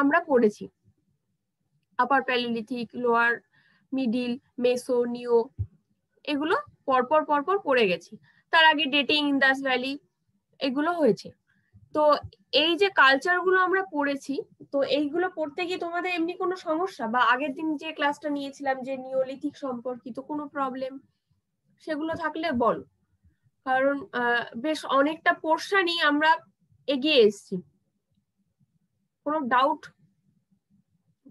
আমরা পড়েছি upper palaeolithic lower middle meso neo এগুলো পরপর পরপর পড়ে গেছি। তার আগে ডেটিং ইন্দাস ভ্যালি এগুলো হয়েছে। তো এই যে কালচারগুলো আমরা পড়েছি, তো এইগুলো পড়তে গিয়ে তোমাদের এমনি কোনো সমস্যা? বা আগের দিন যে ক্লাসটা নিয়েছিলাম যে নিওলিথিক সম্পর্কিত কোনো প্রবলেম সেগুলো থাকলে বল। কারণ বেশ অনেকটা পোর্শনই আমরা এগিয়ে এসছি। কোনো ডাউট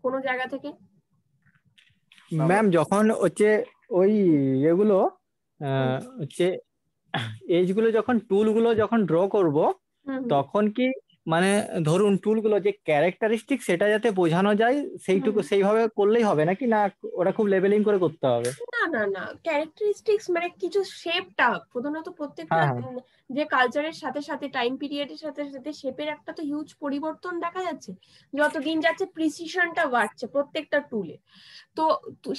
কোনো জায়গা থেকে? ম্যাম যখন হচ্ছে ওই এগুলো হচ্ছে এজগুলো যখন টুলগুলো যখন ড্র করব তখন কি মানে ধরুন টুলগুলো যে ক্যারেক্টারিস্টিক সেটা যাতে বোঝানো যায় সেইটুকু সেইভাবে করলেই হবে নাকি? না ওটা খুব লেভেলিং করে করতে হবে? না না না। ক্যারেক্টারিস্টিক্স মানে কিছু শেপটা প্রধানত প্রত্যেকটা যে কালচারের সাথে সাথে টাইম পিরিয়ডের সাথে সাথে শেপের একটা তো হিউজ পরিবর্তন দেখা যাচ্ছে। যত দিন যাচ্ছে প্রিসিশনটা বাড়ছে প্রত্যেকটা টুলে তো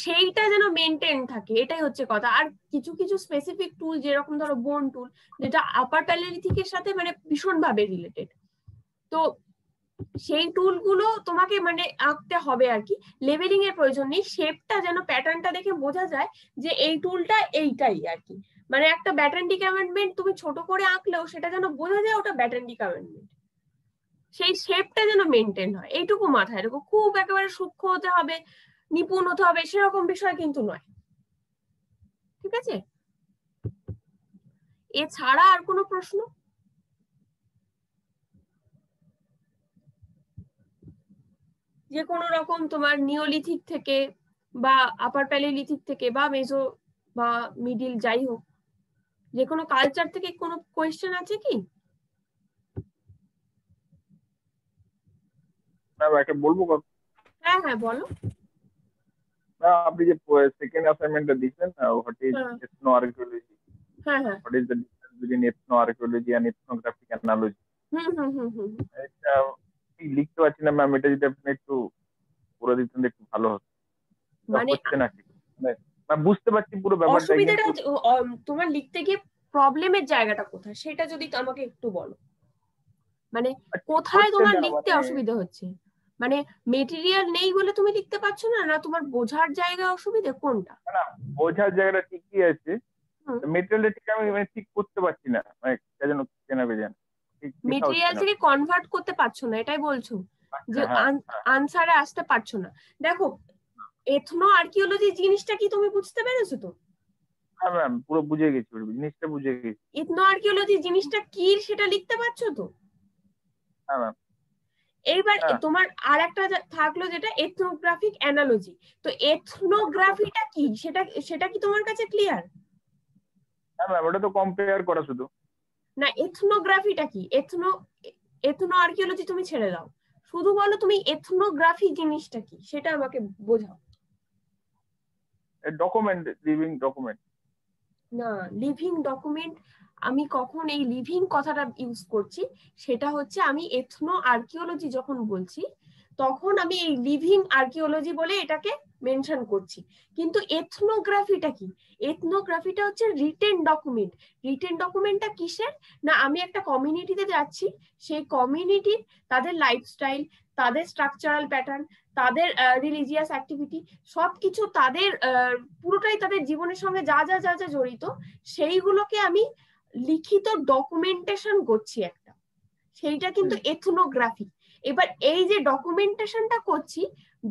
সেইটা যেন মেনটেন থাকে এটাই হচ্ছে কথা। আর কিছু কিছু স্পেসিফিক টুল যেরকম ধরো বোন টুল যেটা আপার প্যালেলিথিকের সাথে মানে ভীষণভাবে রিলেটেড তো সেই টুলগুলো তোমাকে মানে আঁকতে হবে আর কি লেভেলিং এর প্রয়োজন নেই শেপটা যেন প্যাটার্নটা দেখে বোঝা যায় যে এই টুলটা এইটাই আর কি মানে একটা ব্যাটার্নিক অ্যামেন্ডমেন্ট তুমি ছোট করে আঁকলেও সেটা যেন বোঝা যায় ওটা ব্যাটার্নিক অ্যামেন্ডমেন্ট সেই শেপটা যেন মেনটেন হয়, এইটুকু মাথায় রেখো। খুব একেবারে সূক্ষ্ম হতে হবে, নিপুণ হতে হবে, সেরকম বিষয় কিন্তু নয়। ঠিক আছে? এছাড়া আর কোনো প্রশ্ন? যে কোনো রকম তোমার নিওলিথিক থেকে বা আপার প্যালিলিথিক থেকে বা মেজো বা মিডিল যাই হোক যে কোনো কালচার থেকে কোনো কোয়েশ্চেন আছে কি? ম্যাম একটা বলব হ্যাঁ হ্যাঁ বলো। আপনি যে সেকেন্ড অ্যাসাইনমেন্টটা দিয়েছেন হোয়াট ইজ এথনো আর্কিওলজি হ্যাঁ হ্যাঁ। What is the difference between ethno archaeology and ethnographic analogy হুম হুম হুম হুম। এটা লিখতে পারছি না ম্যাম এটা যদি আপনি একটু পুরো দিতেন একটু ভালো হতো। মানে মানে বুঝতে পারছি পুরো ব্যাপারটা অসুবিধাটা তোমার লিখতে গিয়ে প্রবলেমের জায়গাটা কোথায়? সেটা যদি আমাকে একটু বলো। মানে কোথায় তোমার লিখতে অসুবিধা হচ্ছে? মানে মেটেরিয়াল নেই বলে তুমি লিখতে পারছ না? না তোমার বোঝার জায়গা অসুবিধা? কোনটা? না বোঝার জায়গাটা ঠিকই আছে। মেটেরিয়ালটা ঠিক আমি মানে ঠিক করতে পারছি না। মানে যেন কেনা বেজান মেটেরিয়াল থেকে কনভার্ট করতে পারছ না এটাই বলছো। যে আনসারে আসতে পারছ না। দেখো এথনো আর্কিওলজি জিনিসটা কি তুমি বুঝতে পেরেছ তো? হ্যাঁ ম্যাম পুরো বুঝে গেছি জিনিসটা বুঝে গেছি। এথনো আর্কিওলজি জিনিসটা কি সেটা লিখতে পারছ তো? হ্যাঁ ম্যাম এইবার তোমার আর একটা থাকল যেটা এথনোগ্রাফিক অ্যানালজি তো এথনোগ্রাফিটা কি? সেটা সেটা কি তোমার কাছে ক্লিয়ার হ্যাঁ ম্যাম ওটা তো কম্পেয়ার করা শুধু। না এথনোগ্রাফিটা কি? এথনো এথনো আর্কিওলজি তুমি ছেড়ে দাও। শুধু বলো তুমি এথনোগ্রাফি জিনিসটা কি? সেটা আমাকে বোঝাও। ডকুমেন্ট লিভিং ডকুমেন্ট না লিভিং ডকুমেন্ট আমি কখন এই লিভিং কথাটা ইউজ করছি? সেটা হচ্ছে আমি এথনো আর্কিওলজি যখন বলছি তখন আমি এই লিভিং আর্কিওলজি বলে এটাকে মেনশন করছি। কিন্তু এথনোগ্রাফিটা কি? এথনোগ্রাফিটা হচ্ছে রিটেন ডকুমেন্ট রিটেন ডকুমেন্টটা কিসের? না আমি একটা কমিউনিটিতে যাচ্ছি সেই কমিউনিটির তাদের লাইফস্টাইল তাদের স্ট্রাকচারাল প্যাটার্ন তাদের রিলিজিয়াস অ্যাক্টিভিটি সবকিছু তাদের পুরোটাই তাদের জীবনের সঙ্গে যা যা যা যা জড়িত সেইগুলোকে আমি লিখিত ডকুমেন্টেশন করছি একটা। সেইটা কিন্তু এথনোগ্রাফি এবার এই যে ডকুমেন্টেশনটা করছি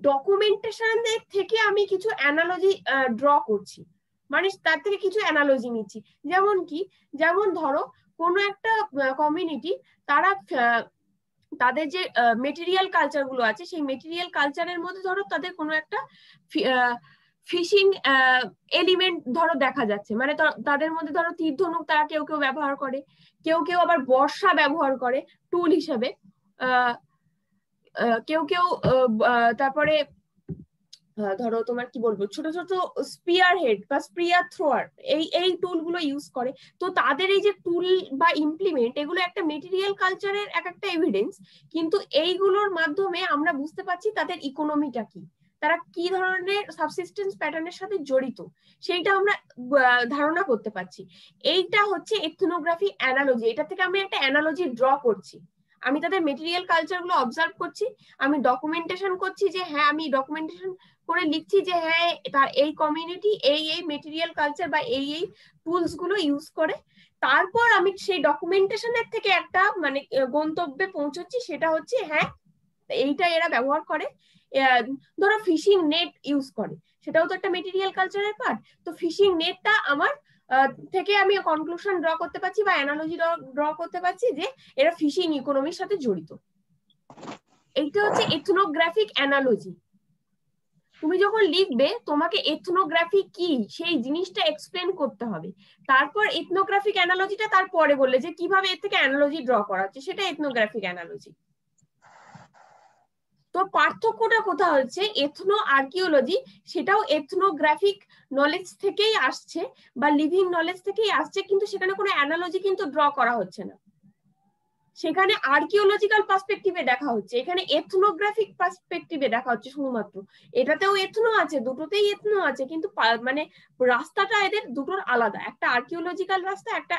ডকুমেন্টেশন থেকে আমি কিছু অ্যানালজি ড্র করছি। মানে তার থেকে কিছু অ্যানালজি নিচ্ছি। যেমন কি, যেমন ধরো, কোনো একটা কমিউনিটি তারা তাদের যে মেটেরিয়াল কালচারগুলো আছে, সেই মেটেরিয়াল কালচারের মধ্যে ধরো তাদের কোনো একটা ফিশিং এলিমেন্ট ধরো দেখা যাচ্ছে। মানে তাদের মধ্যে ধরো তীর ধনুক তারা কেউ কেউ ব্যবহার করে, কেউ কেউ আবার বর্ষা ব্যবহার করে টুল হিসেবে। কেউ কেউ তারপরে ধরো তোমার কি বলব, ছোট ছোট স্পিয়ার হেড বা স্পিয়ার থ্রোয়ার এই এই টুলগুলো ইউজ করে। তো তাদের এই যে টুল বা ইমপ্লিমেন্ট এগুলো একটা মেটেরিয়াল কালচারের এক একটা এভিডেন্স কিন্তু এইগুলোর মাধ্যমে আমরা বুঝতে পারছি তাদের ইকোনমিটা কি। তারা কি ধরনের সাবসিস্টেন্স প্যাটার্নের সাথে জড়িত, সেইটা আমরা ধারণা করতে পারছি। এইটা হচ্ছে এথনোগ্রাফি অ্যানালজি এটা থেকে আমি একটা অ্যানালজি ড্র করছি। আমি তাদের মেটেরিয়াল কালচারগুলো অবজার্ভ করছি, আমি ডকুমেন্টেশন করছি যে হ্যাঁ আমি ডকুমেন্টেশন করে লিখছি যে হ্যাঁ তার এই কমিউনিটি এই এই মেটেরিয়াল কালচার বা এই এই টুলসগুলো ইউজ করে। তারপর আমি সেই ডকুমেন্টেশনের থেকে একটা মানে গন্তব্যে পৌঁছচ্ছি, সেটা হচ্ছে হ্যাঁ এইটা এরা ব্যবহার করে। ধরো ফিশিং নেট ইউজ করে। সেটাও তো একটা মেটেরিয়াল কালচারের পার্ট তো ফিশিং নেটটা আমার থেকে আমি কনক্লুশন ড্র করতে পারছি বা অ্যানালজি ড্র করতে পারছি যে এরা ফিশিং ইকোনমির সাথে জড়িত। এইটা হচ্ছে এথনোগ্রাফিক অ্যানালজি তুমি যখন লিখবে, তোমাকে এথনোগ্রাফি কি, সেই জিনিসটা এক্সপ্লেন করতে হবে। তারপর এথনোগ্রাফিক অ্যানালজিটা তারপরে বললে যে কীভাবে এর থেকে অ্যানালজি ড্র করা হচ্ছে, সেটা এথনোগ্রাফিক অ্যানালজি তো পার্থক্যটা কোথা হচ্ছে? এথনো আর্কিওলজি সেটাও এথনোগ্রাফিক নলেজ থেকেই আসছে বা লিভিং নলেজ থেকেই আসছে, কিন্তু সেখানে কোনো অ্যানালজি কিন্তু ড্র করা হচ্ছে না। সেখানে আর্কিওলজিক্যাল পার্সপেক্টিভে দেখা হচ্ছে, এখানে এথনোগ্রাফিক পার্সপেক্টিভে দেখা হচ্ছে শুধুমাত্র। এটাতেও এথনো আছে, দুটোতেই এথনো আছে, কিন্তু মানে রাস্তাটা এদের দুটোর আলাদা। একটা আর্কিওলজিক্যাল রাস্তা, একটা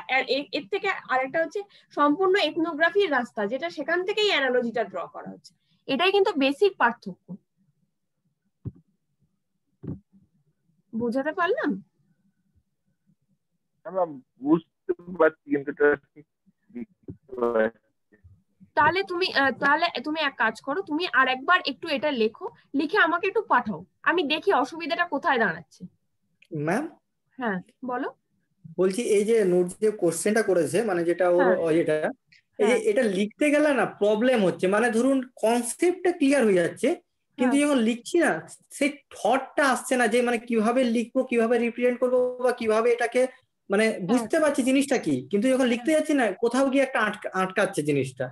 এর থেকে আরেকটা হচ্ছে সম্পূর্ণ এথনোগ্রাফির রাস্তা, যেটা সেখান থেকেই অ্যানালজিটা ড্র করা হচ্ছে। এটাই কিন্তু বেসিক পার্থক্য। বোঝাতে পারলাম? বুঝতে পারছি কিন্তু তাহলে তুমি তাহলে তুমি এক কাজ করো তুমি আর একবার একটু এটা লেখো লিখে আমাকে একটু পাঠাও। আমি দেখি অসুবিধাটা কোথায় দাঁড়াচ্ছে। ম্যাম হ্যাঁ বলো। বলছি এই যে নোট যে কোশ্চেনটা করেছে মানে যেটা ওর এটা হ্যাঁ। এটা লিখতে গেলে না প্রবলেম হচ্ছে। মানে ধরুন কনসেপ্টটা ক্লিয়ার হয়ে যাচ্ছে কিন্তু হ্যাঁ। যখন লিখছি না সেই থটটা আসছে না যে মানে কীভাবে লিখব কীভাবে রিপ্রেজেন্ট করব বা কীভাবে এটাকে মানে হ্যাঁ। বুঝতে পারছি জিনিসটা কি? কিন্তু যখন লিখতে যাচ্ছি না কোথাও গিয়ে একটা আটকাচ্ছে জিনিসটা।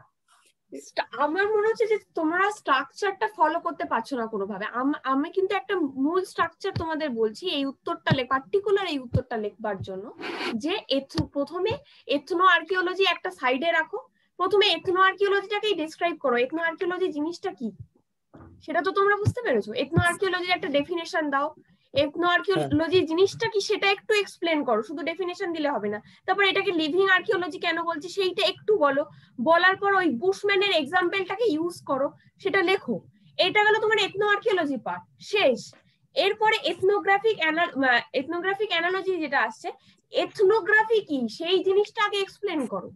আমার মনে হচ্ছে যে তোমরা স্ট্রাকচারটা ফলো করতে পারছ না কোনোভাবে। আমি কিন্তু একটা মূল স্ট্রাকচার তোমাদের বলছি এই উত্তরটা লেখ পার্টিকুলার এই উত্তরটা লেখবার জন্য যে প্রথমে এথনো আর্কিওলজি একটা সাইডে রাখো প্রথমে এথনো আর্কিওলজিটাকেই ডিসক্রাইব করো। এথনো আর্কিওলজি জিনিসটা কি? সেটা তো তোমরা বুঝতে পেরেছ। এথনো আর্কিওলজির একটা ডেফিনেশন দাও। এথনো আর্কিওলজি জিনিসটা কি সেটা একটু এক্সপ্লেন করো। শুধু ডেফিনেশন দিলে হবে না। তারপর এটাকে লিভিং আর্কিওলজি কেন বলছি সেইটা একটু বলো। বলার পর ওই বুশম্যানের এক্সাম্পলটাকে ইউজ করো। সেটা লেখো। এটা গেল তোমার এথনো আর্কিওলজি পার্ট শেষ। এরপরে এথনোগ্রাফিক এথনোগ্রাফিক অ্যানালজি যেটা আসছে এথনোগ্রাফি কি? সেই জিনিসটা আগে এক্সপ্লেন করো।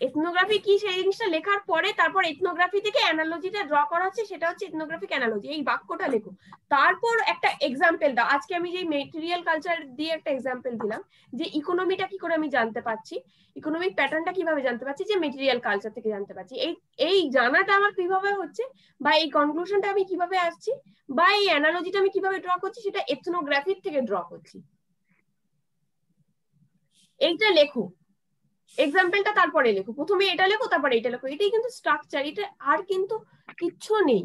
এথনোগ্রাফি কি? সেই জিনিসটা লেখার পরে তারপর এথনোগ্রাফি থেকে অ্যানালজিটা ড্র করা হচ্ছে, সেটা হচ্ছে এথনোগ্রাফিক অ্যানালজি এই বাক্যটা লেখো। তারপর একটা এক্সাম্পল দাও। আজকে আমি যে মেটেরিয়াল কালচার দিয়ে একটা এক্সাম্পল দিলাম, যে ইকোনমিটা কি করে আমি জানতে পারছি? ইকোনমিক প্যাটার্নটা কীভাবে জানতে পারছি? যে মেটেরিয়াল কালচার থেকে জানতে পারছি। এই এই জানাটা আমার কীভাবে হচ্ছে? বা এই কনক্লুশনটা আমি কীভাবে আসছি? বা এই অ্যানালজিটা আমি কীভাবে ড্র করছি? সেটা এথনোগ্রাফির থেকে ড্র করছি। এইটা লেখো। এক্সাম্পলটা তারপরে লেখো। প্রথমে এটা লেখো, তারপরে এটা লেখো। এটাই কিন্তু স্ট্রাকচার এটা আর কিন্তু কিচ্ছু নেই।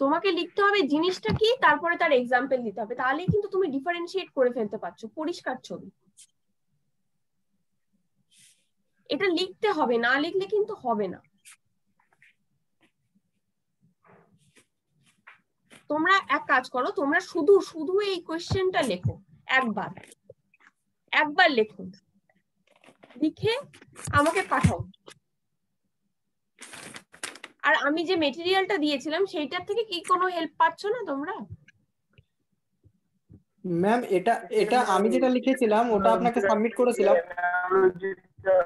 তোমাকে লিখতে হবে জিনিসটা কি, তারপরে তার এক্সাম্পল দিতে হবে। তাহলেই কিন্তু তুমি ডিফারেন্সিয়েট করে ফেলতে পারছ, পরিষ্কার ছবি। এটা লিখতে হবে, না লিখলে কিন্তু হবে না। তোমরা এক কাজ করো, তোমরা শুধু শুধু এই কোয়েশ্চেনটা লেখো, একবার। একবার লেখো। লিখে আমাকে পাঠাও। আর আমি যে মেটেরিয়ালটা দিয়েছিলাম সেইটার থেকে কি কোনো হেল্প পাচ্ছ না তোমরা? ম্যাম এটা এটা আমি যেটা লিখেছিলাম ওটা আপনাকে সাবমিট করেছিলাম।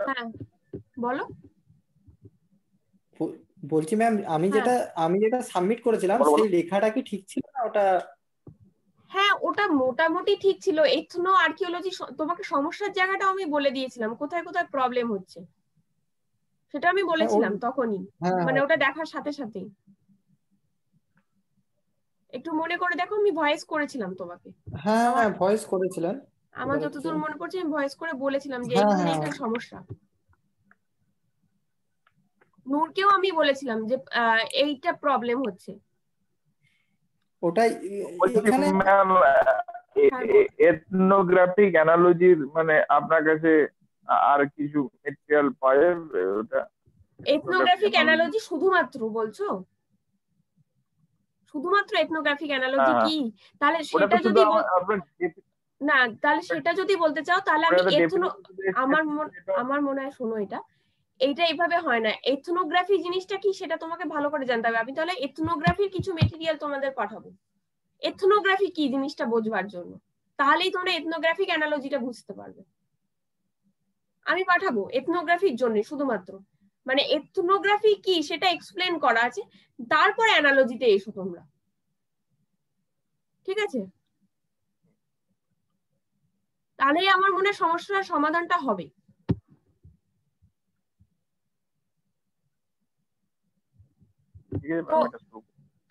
হ্যাঁ বলো। বলছি ম্যাম আমি যেটা হ্যাঁ। আমি যেটা সাবমিট করেছিলাম সেই লেখাটা কি ঠিক ছিল না? ওটা হ্যাঁ ওটা মোটামুটি ঠিক ছিল। এথনো আর্কিওলজি তোমাকে সমস্যার জায়গাটাও আমি বলে দিয়েছিলাম কোথায় কোথায় প্রবলেম হচ্ছে। সেটা আমি হ্যাঁ, বলেছিলাম তখনই। হ্যাঁ, মানে হ্যাঁ। ওটা দেখার সাথে সাথে একটু মনে করে দেখো আমি ভয়েস করেছিলাম তোমাকে। হ্যাঁ হ্যাঁ ভয়েস করেছিলেন। আমার যতদূর মনে পড়ছে আমি ভয়েস করে বলেছিলাম যে এইখানে একটা সমস্যা। নূরকেও আমি বলেছিলাম যে এইটা প্রবলেম হচ্ছে। ওটাই এথনোগ্রাফিক অ্যানালজির মানে আপনার কাছে আর কিছু মেটেরিয়াল পাওয়া যাবে ওটা? এথনোগ্রাফিক অ্যানালজি শুধুমাত্র বলছো? শুধুমাত্র এথনোগ্রাফিক অ্যানালজি কি? তাহলে সেটা যদি না তাহলে সেটা যদি বলতে চাও তাহলে আমি এথনো আমার আমার মনে হয় শোনো এটা। এইটা এইভাবে হয় না। এথনোগ্রাফি জিনিসটা কি সেটা তোমাকে ভালো করে জানতে হবে। আমি তাহলে এথনোগ্রাফির কিছু মেটেরিয়াল তোমাদের পাঠাবো। এথনোগ্রাফি কি জিনিসটা বোঝবার জন্য? তাহলেই তোমরা এথনোগ্রাফিক অ্যানালজিটা বুঝতে পারবে। আমি পাঠাবো এথনোগ্রাফির জন্য শুধুমাত্র। মানে এথনোগ্রাফি কি সেটা এক্সপ্লেন করা আছে। তারপর অ্যানালজিতে এসো তোমরা। ঠিক আছে? তাহলেই আমার মনে সমস্যার সমাধানটা হবে।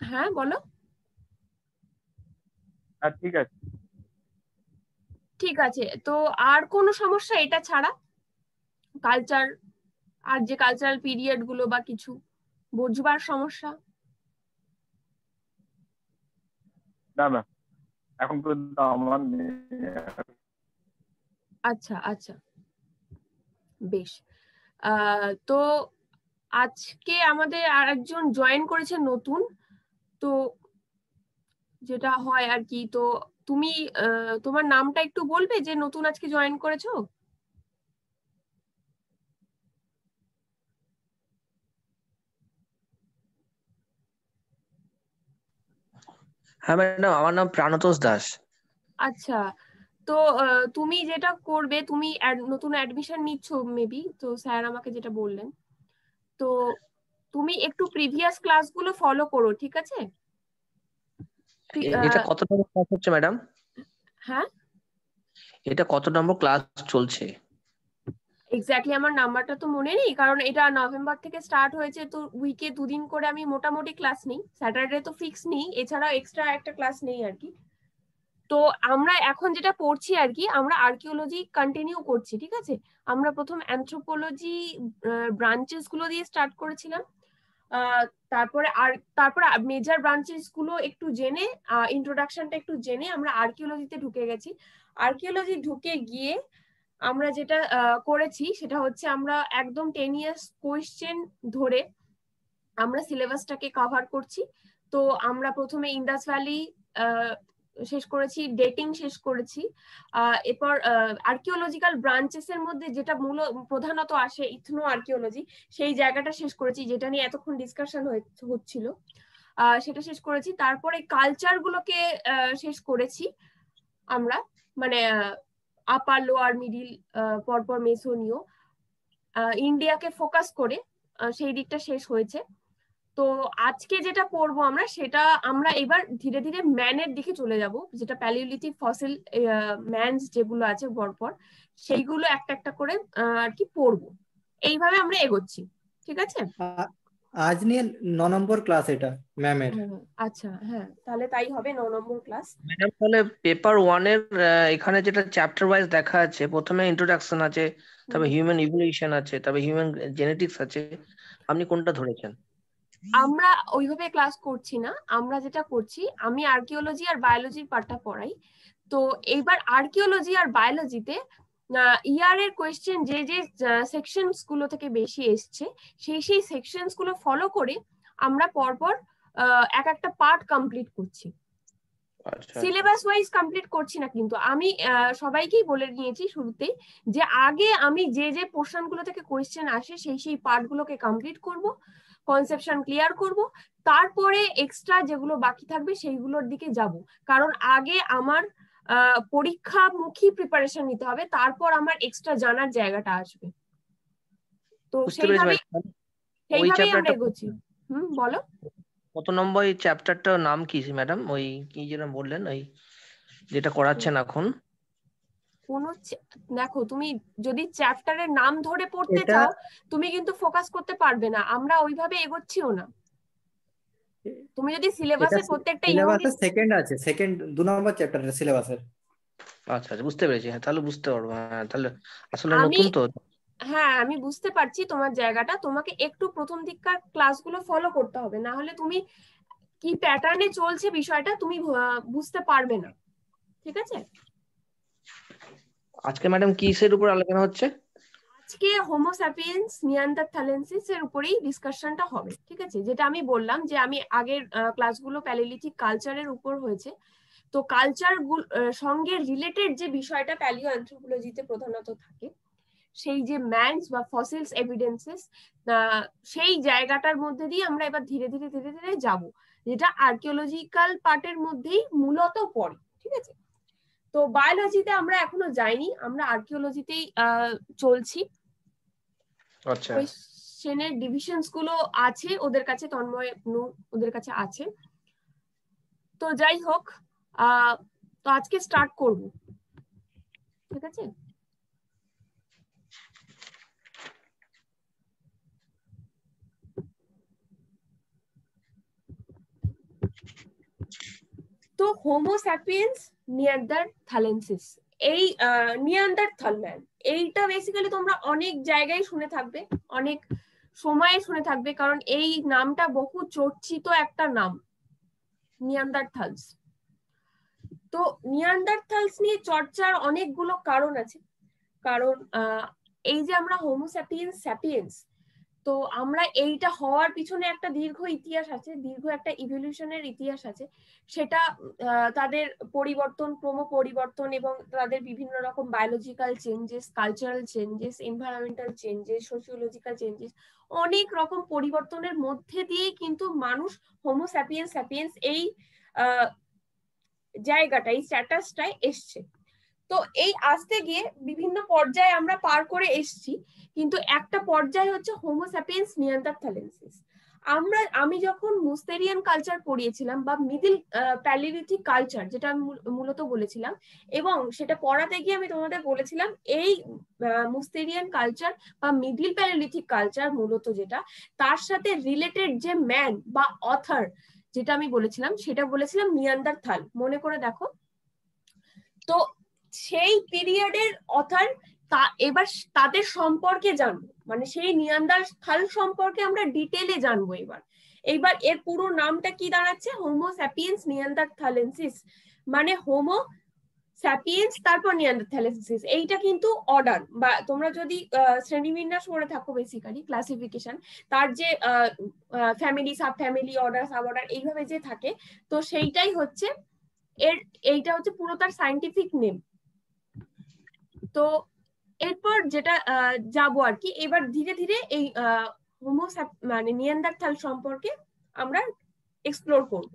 হ্যাঁ বলো। হ্যাঁ ঠিক আছে। ঠিক আছে তো আর কোনো সমস্যা এটা ছাড়া? কালচার আর যে কালচারাল পিরিয়ডগুলো বা কিছু বুঝবার সমস্যা? না না এখন পর্যন্ত আমার আচ্ছা আচ্ছা। বেশ। তো আজকে আমাদের আর একজন জয়েন করেছে নতুন। তো যেটা হয় আর কি তো তুমি তোমার নামটা একটু বলবে যে নতুন আজকে জয়েন করেছ? হ্যাঁ ম্যাডাম আমার নাম প্রাণতোষ দাস। আচ্ছা তো তুমি যেটা করবে তুমি নতুন অ্যাডমিশন নিচ্ছ মেবি তো স্যার আমাকে যেটা বললেন। তো তুমি একটু প্রিভিয়াস ক্লাসগুলো ফলো করো ঠিক আছে? এটা কত নম্বর ক্লাস হচ্ছে ম্যাডাম হ্যাঁ? এটা কত নম্বর ক্লাস চলছে? এক্স্যাক্টলি আমার নাম্বারটা তো মনে নেই কারণ এটা নভেম্বর থেকে স্টার্ট হয়েছে তো উইকে দুদিন করে আমি মোটামুটি ক্লাস নেই। স্যাটারডে তো ফিক্স নেই এছাড়াও এক্সট্রা একটা ক্লাস নেই আর কি। তো আমরা এখন যেটা পড়ছি আর কি আমরা আর্কিওলজি কন্টিনিউ করছি, ঠিক আছে? আমরা প্রথম অ্যান্থ্রোপোলজি ব্রাঞ্চেসগুলো দিয়ে স্টার্ট করেছিলাম। তারপরে আর, তারপরে মেজর ব্রাঞ্চেসগুলো একটু জেনে ইন্ট্রোডাকশনটা একটু জেনে আমরা আর্কিওলজিতে ঢুকে গেছি। আর্কিওলজি ঢুকে গিয়ে আমরা যেটা করেছি সেটা হচ্ছে আমরা একদম টেন ইয়ার্স কোয়েশ্চেন ধরে আমরা সিলেবাসটাকে কভার করছি। তো আমরা প্রথমে ইন্ডাস ভ্যালি শেষ করেছি ডেটিং শেষ করেছি। এরপর আর্কিওলজিক্যাল ব্রাঞ্চেস এর মধ্যে যেটা মূল, প্রধানত আসে ইথনো আর্কিওলজি সেই জায়গাটা শেষ করেছি, যেটা নিয়ে এতক্ষণ ডিসকাশন হচ্ছিল। সেটা শেষ করেছি। তারপরে কালচার গুলোকে শেষ করেছি আমরা। মানে আপার লোয়ার মিডিল পরপর মেসোনিও ইন্ডিয়াকে ফোকাস করে সেই দিকটা শেষ হয়েছে। তো আজকে যেটা পড়ব আমরা সেটা আমরা এবার ধীরে ধীরে ম্যানের দিকে চলে যাব যেটা প্যালিওলিথিক ফসিল ম্যানস যেগুলো আছে পরপর সেইগুলো একটা একটা করে আর কি পড়ব। এইভাবে আমরা এগোচ্ছি ঠিক আছে? আজ নিয়ে ন নম্বর ক্লাস এটা ম্যামের। আচ্ছা হ্যাঁ তাহলে তাই হবে ন নম্বর ক্লাস। ম্যাডাম তাহলে পেপার ওয়ানের এখানে যেটা চ্যাপ্টার ওয়াইজ দেখা আছে প্রথমে ইন্ট্রোডাকশন আছে তবে হিউম্যান ইভলিউশন আছে তবে হিউম্যান জেনেটিক্স আছে আপনি কোনটা ধরেছেন? আমরা ওইভাবে ক্লাস করছি না আমরা যেটা করছি আমি আর্কিওলজি আর বায়োলজির পার্টটা পড়াই। তো এইবার আর্কিওলজি আর বায়োলজিতে ইয়ার এর কোয়েশ্চেন যে যে সেকশনসগুলো থেকে বেশি এসছে সেই সেই সেকশনসগুলো ফলো করে আমরা পরপর এক একটা পার্ট কমপ্লিট করছি। সিলেবাস ওয়াইজ কমপ্লিট করছি না কিন্তু আমি সবাইকেই বলে নিয়েছি শুরুতেই যে আগে আমি যে যে পোর্শনগুলো থেকে কোয়েশ্চেন আসে সেই সেই পার্ট গুলোকে কমপ্লিট করব। কনসেপশন ক্লিয়ার করব তারপরে এক্সট্রা যেগুলো বাকি থাকবে সেইগুলোর দিকে যাব। কারণ আগে আমার পরীক্ষামুখী প্রিপারেশন নিতে হবে তারপর আমার এক্সট্রা জানার জায়গাটা আসবে। তো সেইভাবে সেইভাবেই আমরা এগোচ্ছি। হুম বলো। কত নম্বর এই চ্যাপ্টারটার নাম কি ম্যাডাম ওই কি যেন বললেন ওই যেটা করাচ্ছেন এখন। কোন দেখো তুমি যদি চ্যাপ্টারের নাম ধরে পড়তে চাও তুমি কিন্তু ফোকাস করতে পারবে না। আমরা ওইভাবে এগোচ্ছিও না। তুমি যদি সিলেবাসে প্রত্যেকটা সিলেবাসে সেকেন্ড আছে। সেকেন্ড দু নম্বর চ্যাপ্টারের সিলেবাসের আচ্ছা আচ্ছা বুঝতে পেরেছি। হ্যাঁ তাহলে বুঝতে পারব। হ্যাঁ তাহলে আসলে নতুন তো। হ্যাঁ আমি বুঝতে পারছি তোমার জায়গাটা। তোমাকে একটু প্রথম দিককার ক্লাসগুলো ফলো করতে হবে। না হলে তুমি কি প্যাটার্নে চলছে বিষয়টা তুমি বুঝতে পারবে না। ঠিক আছে? আজকে ম্যাডাম কিসের উপর আলোচনা হচ্ছে? আজকে হোমোস্যাপিয়েন্স নিয়ান্ডারথ্যালেন্সিস এর উপরেই ডিসকাশনটা হবে, ঠিক আছে? যেটা আমি বললাম যে আমি আগের ক্লাসগুলো প্যালিলিথিক কালচারের উপর হয়েছে। তো কালচার সঙ্গে রিলেটেড যে বিষয়টা প্যালিও অ্যানথ্রোপোলজিতে প্রধানত থাকে, সেই যে ম্যানস বা ফসিলস এভিডেন্সেস সেই জায়গাটার মধ্যে দিয়ে আমরা এবার ধীরে ধীরে ধীরে ধীরে যাব। যেটা আর্কিওলজিক্যাল পার্টের মধ্যেই মূলত পড়ে, ঠিক আছে? তো বায়োলজিতে আমরা এখনও যাইনি আমরা আর্কিওলজিতেই চলছি। আচ্ছা। কোয়েশ্চেনের ডিভিশনসগুলো আছে ওদের কাছে তন্ময় ওদের কাছে আছে। তো যাই হোক তো আজকে স্টার্ট করব। ঠিক আছে? তো হোমো স্যাপিয়েন্স নিয়ারদার থালেন্সিস এই নিয়ান্দার থালম্যান এইটা বেসিক্যালি তোমরা অনেক জায়গায় শুনে থাকবে, অনেক সময়ে শুনে থাকবে, কারণ এই নামটা বহু চর্চিত একটা নাম নিয়ান্দার থালস তো নিয়ান্দার থালস নিয়ে চর্চার অনেকগুলো কারণ আছে। কারণ এই যে আমরা হোমোস্যাপিয়েন্স স্যাপিয়েন্স তো আমরা এইটা হওয়ার পিছনে একটা দীর্ঘ ইতিহাস আছে, দীর্ঘ একটা ইভলিউশনের ইতিহাস আছে। সেটা তাদের পরিবর্তন ক্রম পরিবর্তন এবং তাদের বিভিন্ন রকম biological changes cultural changes environmental changes sociological changes অনেক রকম পরিবর্তনের মধ্যে দিয়ে কিন্তু মানুষ হোমোস্যাপিয়েন্স স্যাপিয়েন্স এই জায়গাটা, এই স্ট্যাটাসটায় এসছে। তো এই আসতে গিয়ে বিভিন্ন পর্যায়ে আমরা পার করে এসছি, কিন্তু একটা পর্যায় হচ্ছে হোমোস্যাপিয়েন্স নিয়ান্তারথালেন্সিস আমরা, আমি যখন মুস্তেরিয়ান কালচার পড়িয়েছিলাম বা মিডিল প্যালিলিথিক কালচার যেটা আমি মূলত বলেছিলাম, এবং সেটা পড়াতে গিয়ে আমি তোমাদের বলেছিলাম, এই মুস্তেরিয়ান কালচার বা মিডিল প্যালিলিথিক কালচার মূলত যেটা, তার সাথে রিলেটেড যে ম্যান বা অথার যেটা আমি বলেছিলাম, সেটা বলেছিলাম নিয়ান্দার থাল মনে করে দেখো। তো সেই পিরিয়ডের অথার এবার তাদের সম্পর্কে জানব। মানে সেই নিয়ান্দার থাল সম্পর্কে আমরা ডিটেলে জানব এবার। এইবার এর পুরো নামটা কি দাঁড়াচ্ছে? হোমো স্যাপিয়েন্স নিয়ান্দার থালেন্সিস মানে হোমো স্যাপিয়েন্স তারপর নিয়ান্ডারথ্যালেসিস এইটা কিন্তু অর্ডার বা তোমরা যদি শ্রেণীবিন্যাস করে থাকো বেসিক্যালি ক্লাসিফিকেশন তার যে family sub family order sub order এইভাবে যে থাকে, তো সেইটাই হচ্ছে এর, এইটা হচ্ছে পুরো তার সাইন্টিফিক নেম তো এরপর যেটা যাব আর কি, এবার ধীরে ধীরে এই হোমো মানে নিয়ান্ডারথাল সম্পর্কে আমরা এক্সপ্লোর করব।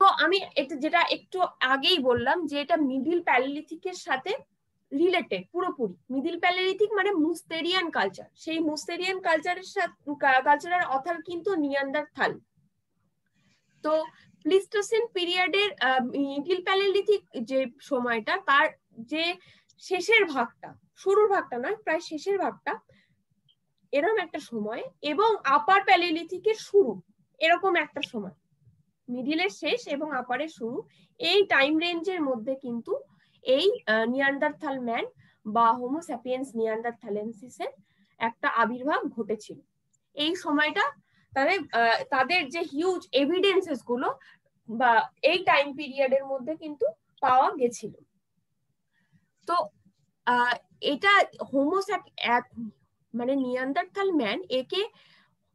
তো আমি এটা যেটা একটু আগেই বললাম যে এটা মিডিল প্যালিলিথিকের সাথে রিলেটেড পুরোপুরি। মিডিল প্যালিলিথিক মানে মুস্তেরিয়ান কালচার। সেই মুস্তেরিয়ান কালচারের সাথে কালচারের অথার কিন্তু নিয়ান্দার থাল। তো প্লিস্টোসিন পিরিয়ডের মিডিল প্যালিলিথিক যে সময়টা, তার যে শেষের ভাগটা, শুরুর ভাগটা নয়, প্রায় শেষের ভাগটা এরকম একটা সময় এবং আপার প্যালিলিথিকের শুরু, এরকম একটা সময়। মিডিলের শেষ এবং আপারের শুরু, এই টাইম রেঞ্জের মধ্যে কিন্তু এই নিয়ান্ডারথাল ম্যান বা হোমোস্যাপিয়েন্স নিয়ান্ডারথালেন্সিসের একটা আবির্ভাব ঘটেছিল। এই সময়টা তাদের তাদের যে হিউজ এভিডেন্সেসগুলো বা এই টাইম পিরিয়ডের মধ্যে কিন্তু পাওয়া গেছিল। তো এটা হোমোস্যাপ মানে নিয়ান্ডারথাল ম্যান একে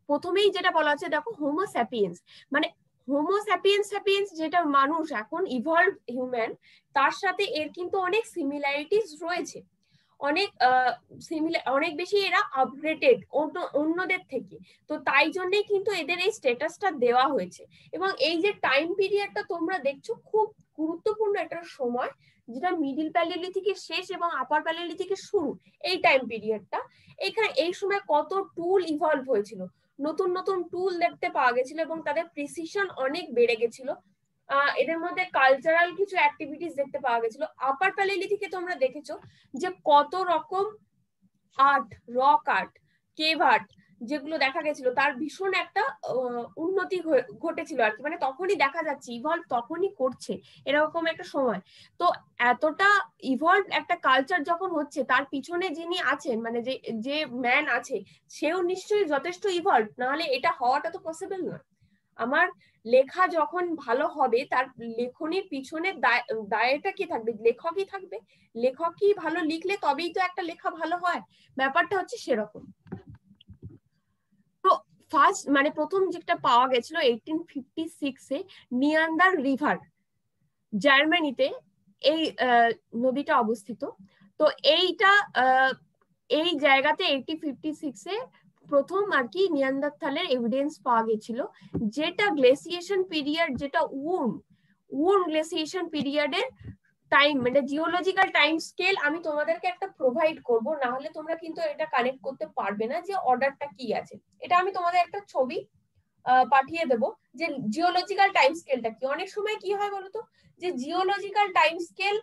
প্রথমেই যেটা বলা হচ্ছে, দেখো হোমোস্যাপিয়েন্স মানে হোমো স্যাপিয়েন্স যেটা মানুষ এখন ইভলভ হিউম্যান তার সাথে এর কিন্তু অনেক সিমিলারিটিস রয়েছে। অনেক সিমিলার অনেক বেশি এরা আপগ্রেডেড অন্য, অন্যদের থেকে। তো তাই জন্যই কিন্তু এদের এই স্ট্যাটাসটা দেওয়া হয়েছে। এবং এই যে টাইম পিরিয়ডটা তোমরা দেখছ, খুব গুরুত্বপূর্ণ একটা সময় যেটা মিডিল প্যালিলি থেকে শেষ এবং আপার প্যালিলি থেকে শুরু, এই টাইম পিরিয়ডটা এখানে এই সময় কত টুল ইভলভ হয়েছিল? নতুন নতুন টুল দেখতে পাওয়া গেছিল এবং তাদের প্রিসিশন অনেক বেড়ে গেছিল। এদের মধ্যে কালচারাল কিছু অ্যাক্টিভিটিস দেখতে পাওয়া গেছিল। আপার প্যালিলি থেকে তোমরা দেখেছ যে কত রকম art rock art cave art যেগুলো দেখা গেছিল, তার ভীষণ একটা উন্নতি ঘটেছিল আর কি। মানে তখনই দেখা যাচ্ছে ইভলভ তখনই করছে, এরকম একটা সময়। তো এতটা ইভলভ একটা কালচার যখন হচ্ছে, তার পিছনে যিনি আছেন মানে যে যে ম্যান আছে, সেও নিশ্চয়ই যথেষ্ট ইভলভ নাহলে এটা হওয়াটা তো পসিবল নয়। আমার লেখা যখন ভালো হবে, তার লেখনির পিছনে দায়টা কি থাকবে? লেখকই থাকবে। লেখকই ভালো লিখলে তবেই তো একটা লেখা ভালো হয়। ব্যাপারটা হচ্ছে সেরকম। ফার্স্ট মানে প্রথম যেটা পাওয়া গেছিল এইটিন ফিফটি সিক্সে নিয়ান্দার রিভার, জার্মানিতে এই নদীটা অবস্থিত। তো এইটা এই জায়গাতে এইটি ফিফটি সিক্সে প্রথম আর কি নিয়ান্দারথালের এভিডেন্স পাওয়া গেছিল যেটা গ্লেসিয়েশন পিরিয়ড যেটা উর্ম উর্ম গ্লেসিয়েশন পিরিয়ডের টাইম মানে জিওলজিক্যাল টাইম স্কেল আমি তোমাদেরকে একটা প্রোভাইড করব না হলে তোমরা কিন্তু এটা কানেক্ট করতে পারবে না যে অর্ডারটা কি আছে। এটা আমি তোমাদের একটা ছবি পাঠিয়ে দেব যে জিওলজিক্যাল টাইম স্কেলটা কি। অনেক সময় কি হয় বলতো? যে জিওলজিক্যাল টাইম স্কেল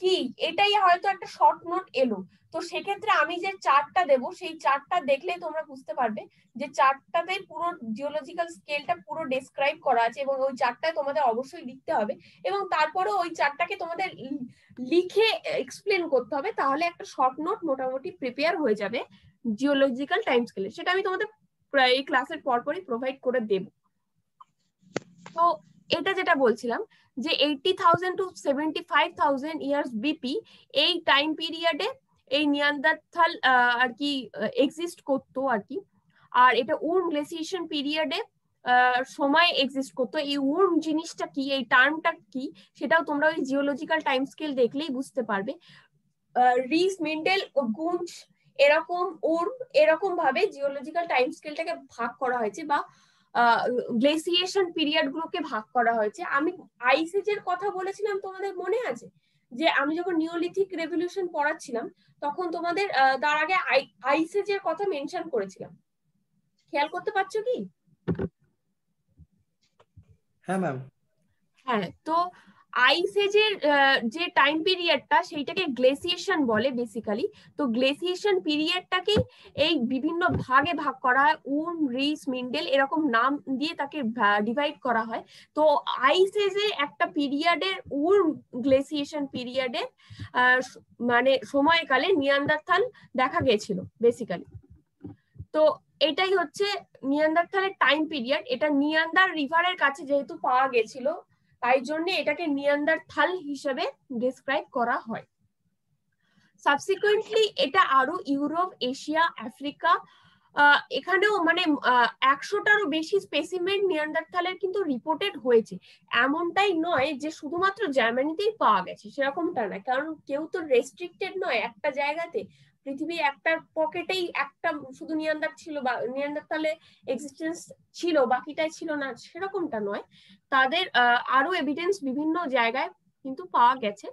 কি? এটাই হয়তো একটা শর্ট নোট এলো। তো সেক্ষেত্রে আমি যে চার্টটা দেব, সেই চার্টটা দেখলে তোমরা বুঝতে পারবে যে চার্টটাতে পুরো জিওলজিক্যাল স্কেলটা পুরো ডেসক্রাইব করা আছে এবং ওই চার্টটায় তোমাদের অবশ্যই লিখতে হবে এবং তারপরে ওই চার্টটাকে তোমাদের লিখে এক্সপ্লেন করতে হবে, তাহলে একটা শর্ট নোট মোটামুটি প্রিপেয়ার হয়ে যাবে জিওলজিক্যাল টাইম স্কেলে সেটা আমি তোমাদের এই ক্লাসের পরপরই প্রোভাইড করে দেব। তো এটা যেটা বলছিলাম যে eighty thousand to seventy five thousand years BP এই টাইম পিরিয়ডে এই নিয়ান্দারথাল আর কি এক্সিস্ট করতো আর কি। আর এটা উর্ম গ্লেসিয়েশন পিরিয়ডে সময় এক্সিস্ট করতো। এই উর্ম জিনিসটা কি, এই টার্মটা কি, সেটাও তোমরা ওই জিওলজিক্যাল টাইম স্কেল দেখলেই বুঝতে পারবে। রিস, মেন্ডেল গুঞ্জ এরকম উর্ম এরকম ভাবে জিওলজিক্যাল টাইম স্কেলটাকে ভাগ করা হয়েছে বা গ্লেসিয়েশন পিরিয়ড গুলোকে ভাগ করা হয়েছে। আমি আইসেজের কথা বলেছিলাম তোমাদের মনে আছে? যে আমি যখন নিওলিথিক রেভলিউশন পড়াচ্ছিলাম তখন তোমাদের তার আগে আইসেজের কথা মেনশন করেছিলাম। খেয়াল করতে পারছ কি? হ্যাঁ ম্যাম হ্যাঁ তো আইস এজের যে টাইম পিরিয়ডটা সেইটাকে গ্লেসিয়েশন বলে বেসিক্যালি তো গ্লেসিয়েশন পিরিয়ডটাকে এই বিভিন্ন ভাগে ভাগ করা হয়। উর্ম রিস মিন্ডেল এরকম নাম দিয়ে তাকে ডিভাইড করা হয়। তো আইস এজে একটা পিরিয়ডের উর্ম গ্লেসিয়েশন পিরিয়ডে মানে সময়কালে নিয়ান্দারথাল দেখা গেছিল বেসিক্যালি তো এটাই হচ্ছে নিয়ান্দারথালের টাইম পিরিয়ড এটা নিয়ান্দার রিভারের কাছে যেহেতু পাওয়া গেছিল তাই জন্য এটাকে নিয়ান্দার থাল হিসেবে ডিসক্রাইব করা হয়। সাবসিকুয়েন্টলি এটা আরও ইউরোপ, এশিয়া, আফ্রিকা এখানেও মানে একশোটারও বেশি স্পেসিমেন্ট নিয়ান্ডারথালের কিন্তু রিপোর্টেড হয়েছে। এমনটাই নয় যে শুধুমাত্র জার্মানিতেই পাওয়া গেছে, সেরকমটা না কারণ কেউ তো রেস্ট্রিক্টেড নয় একটা জায়গাতে। পৃথিবীর একটা পকেটেই একটা শুধু নিয়ান্দার ছিল বা নিয়ান্দারতালে এক্সিস্টেন্স ছিল, বাকিটাই ছিল না, সেরকমটা নয়। তাদের আরও এভিডেন্স বিভিন্ন জায়গায় কিন্তু পাওয়া গেছে।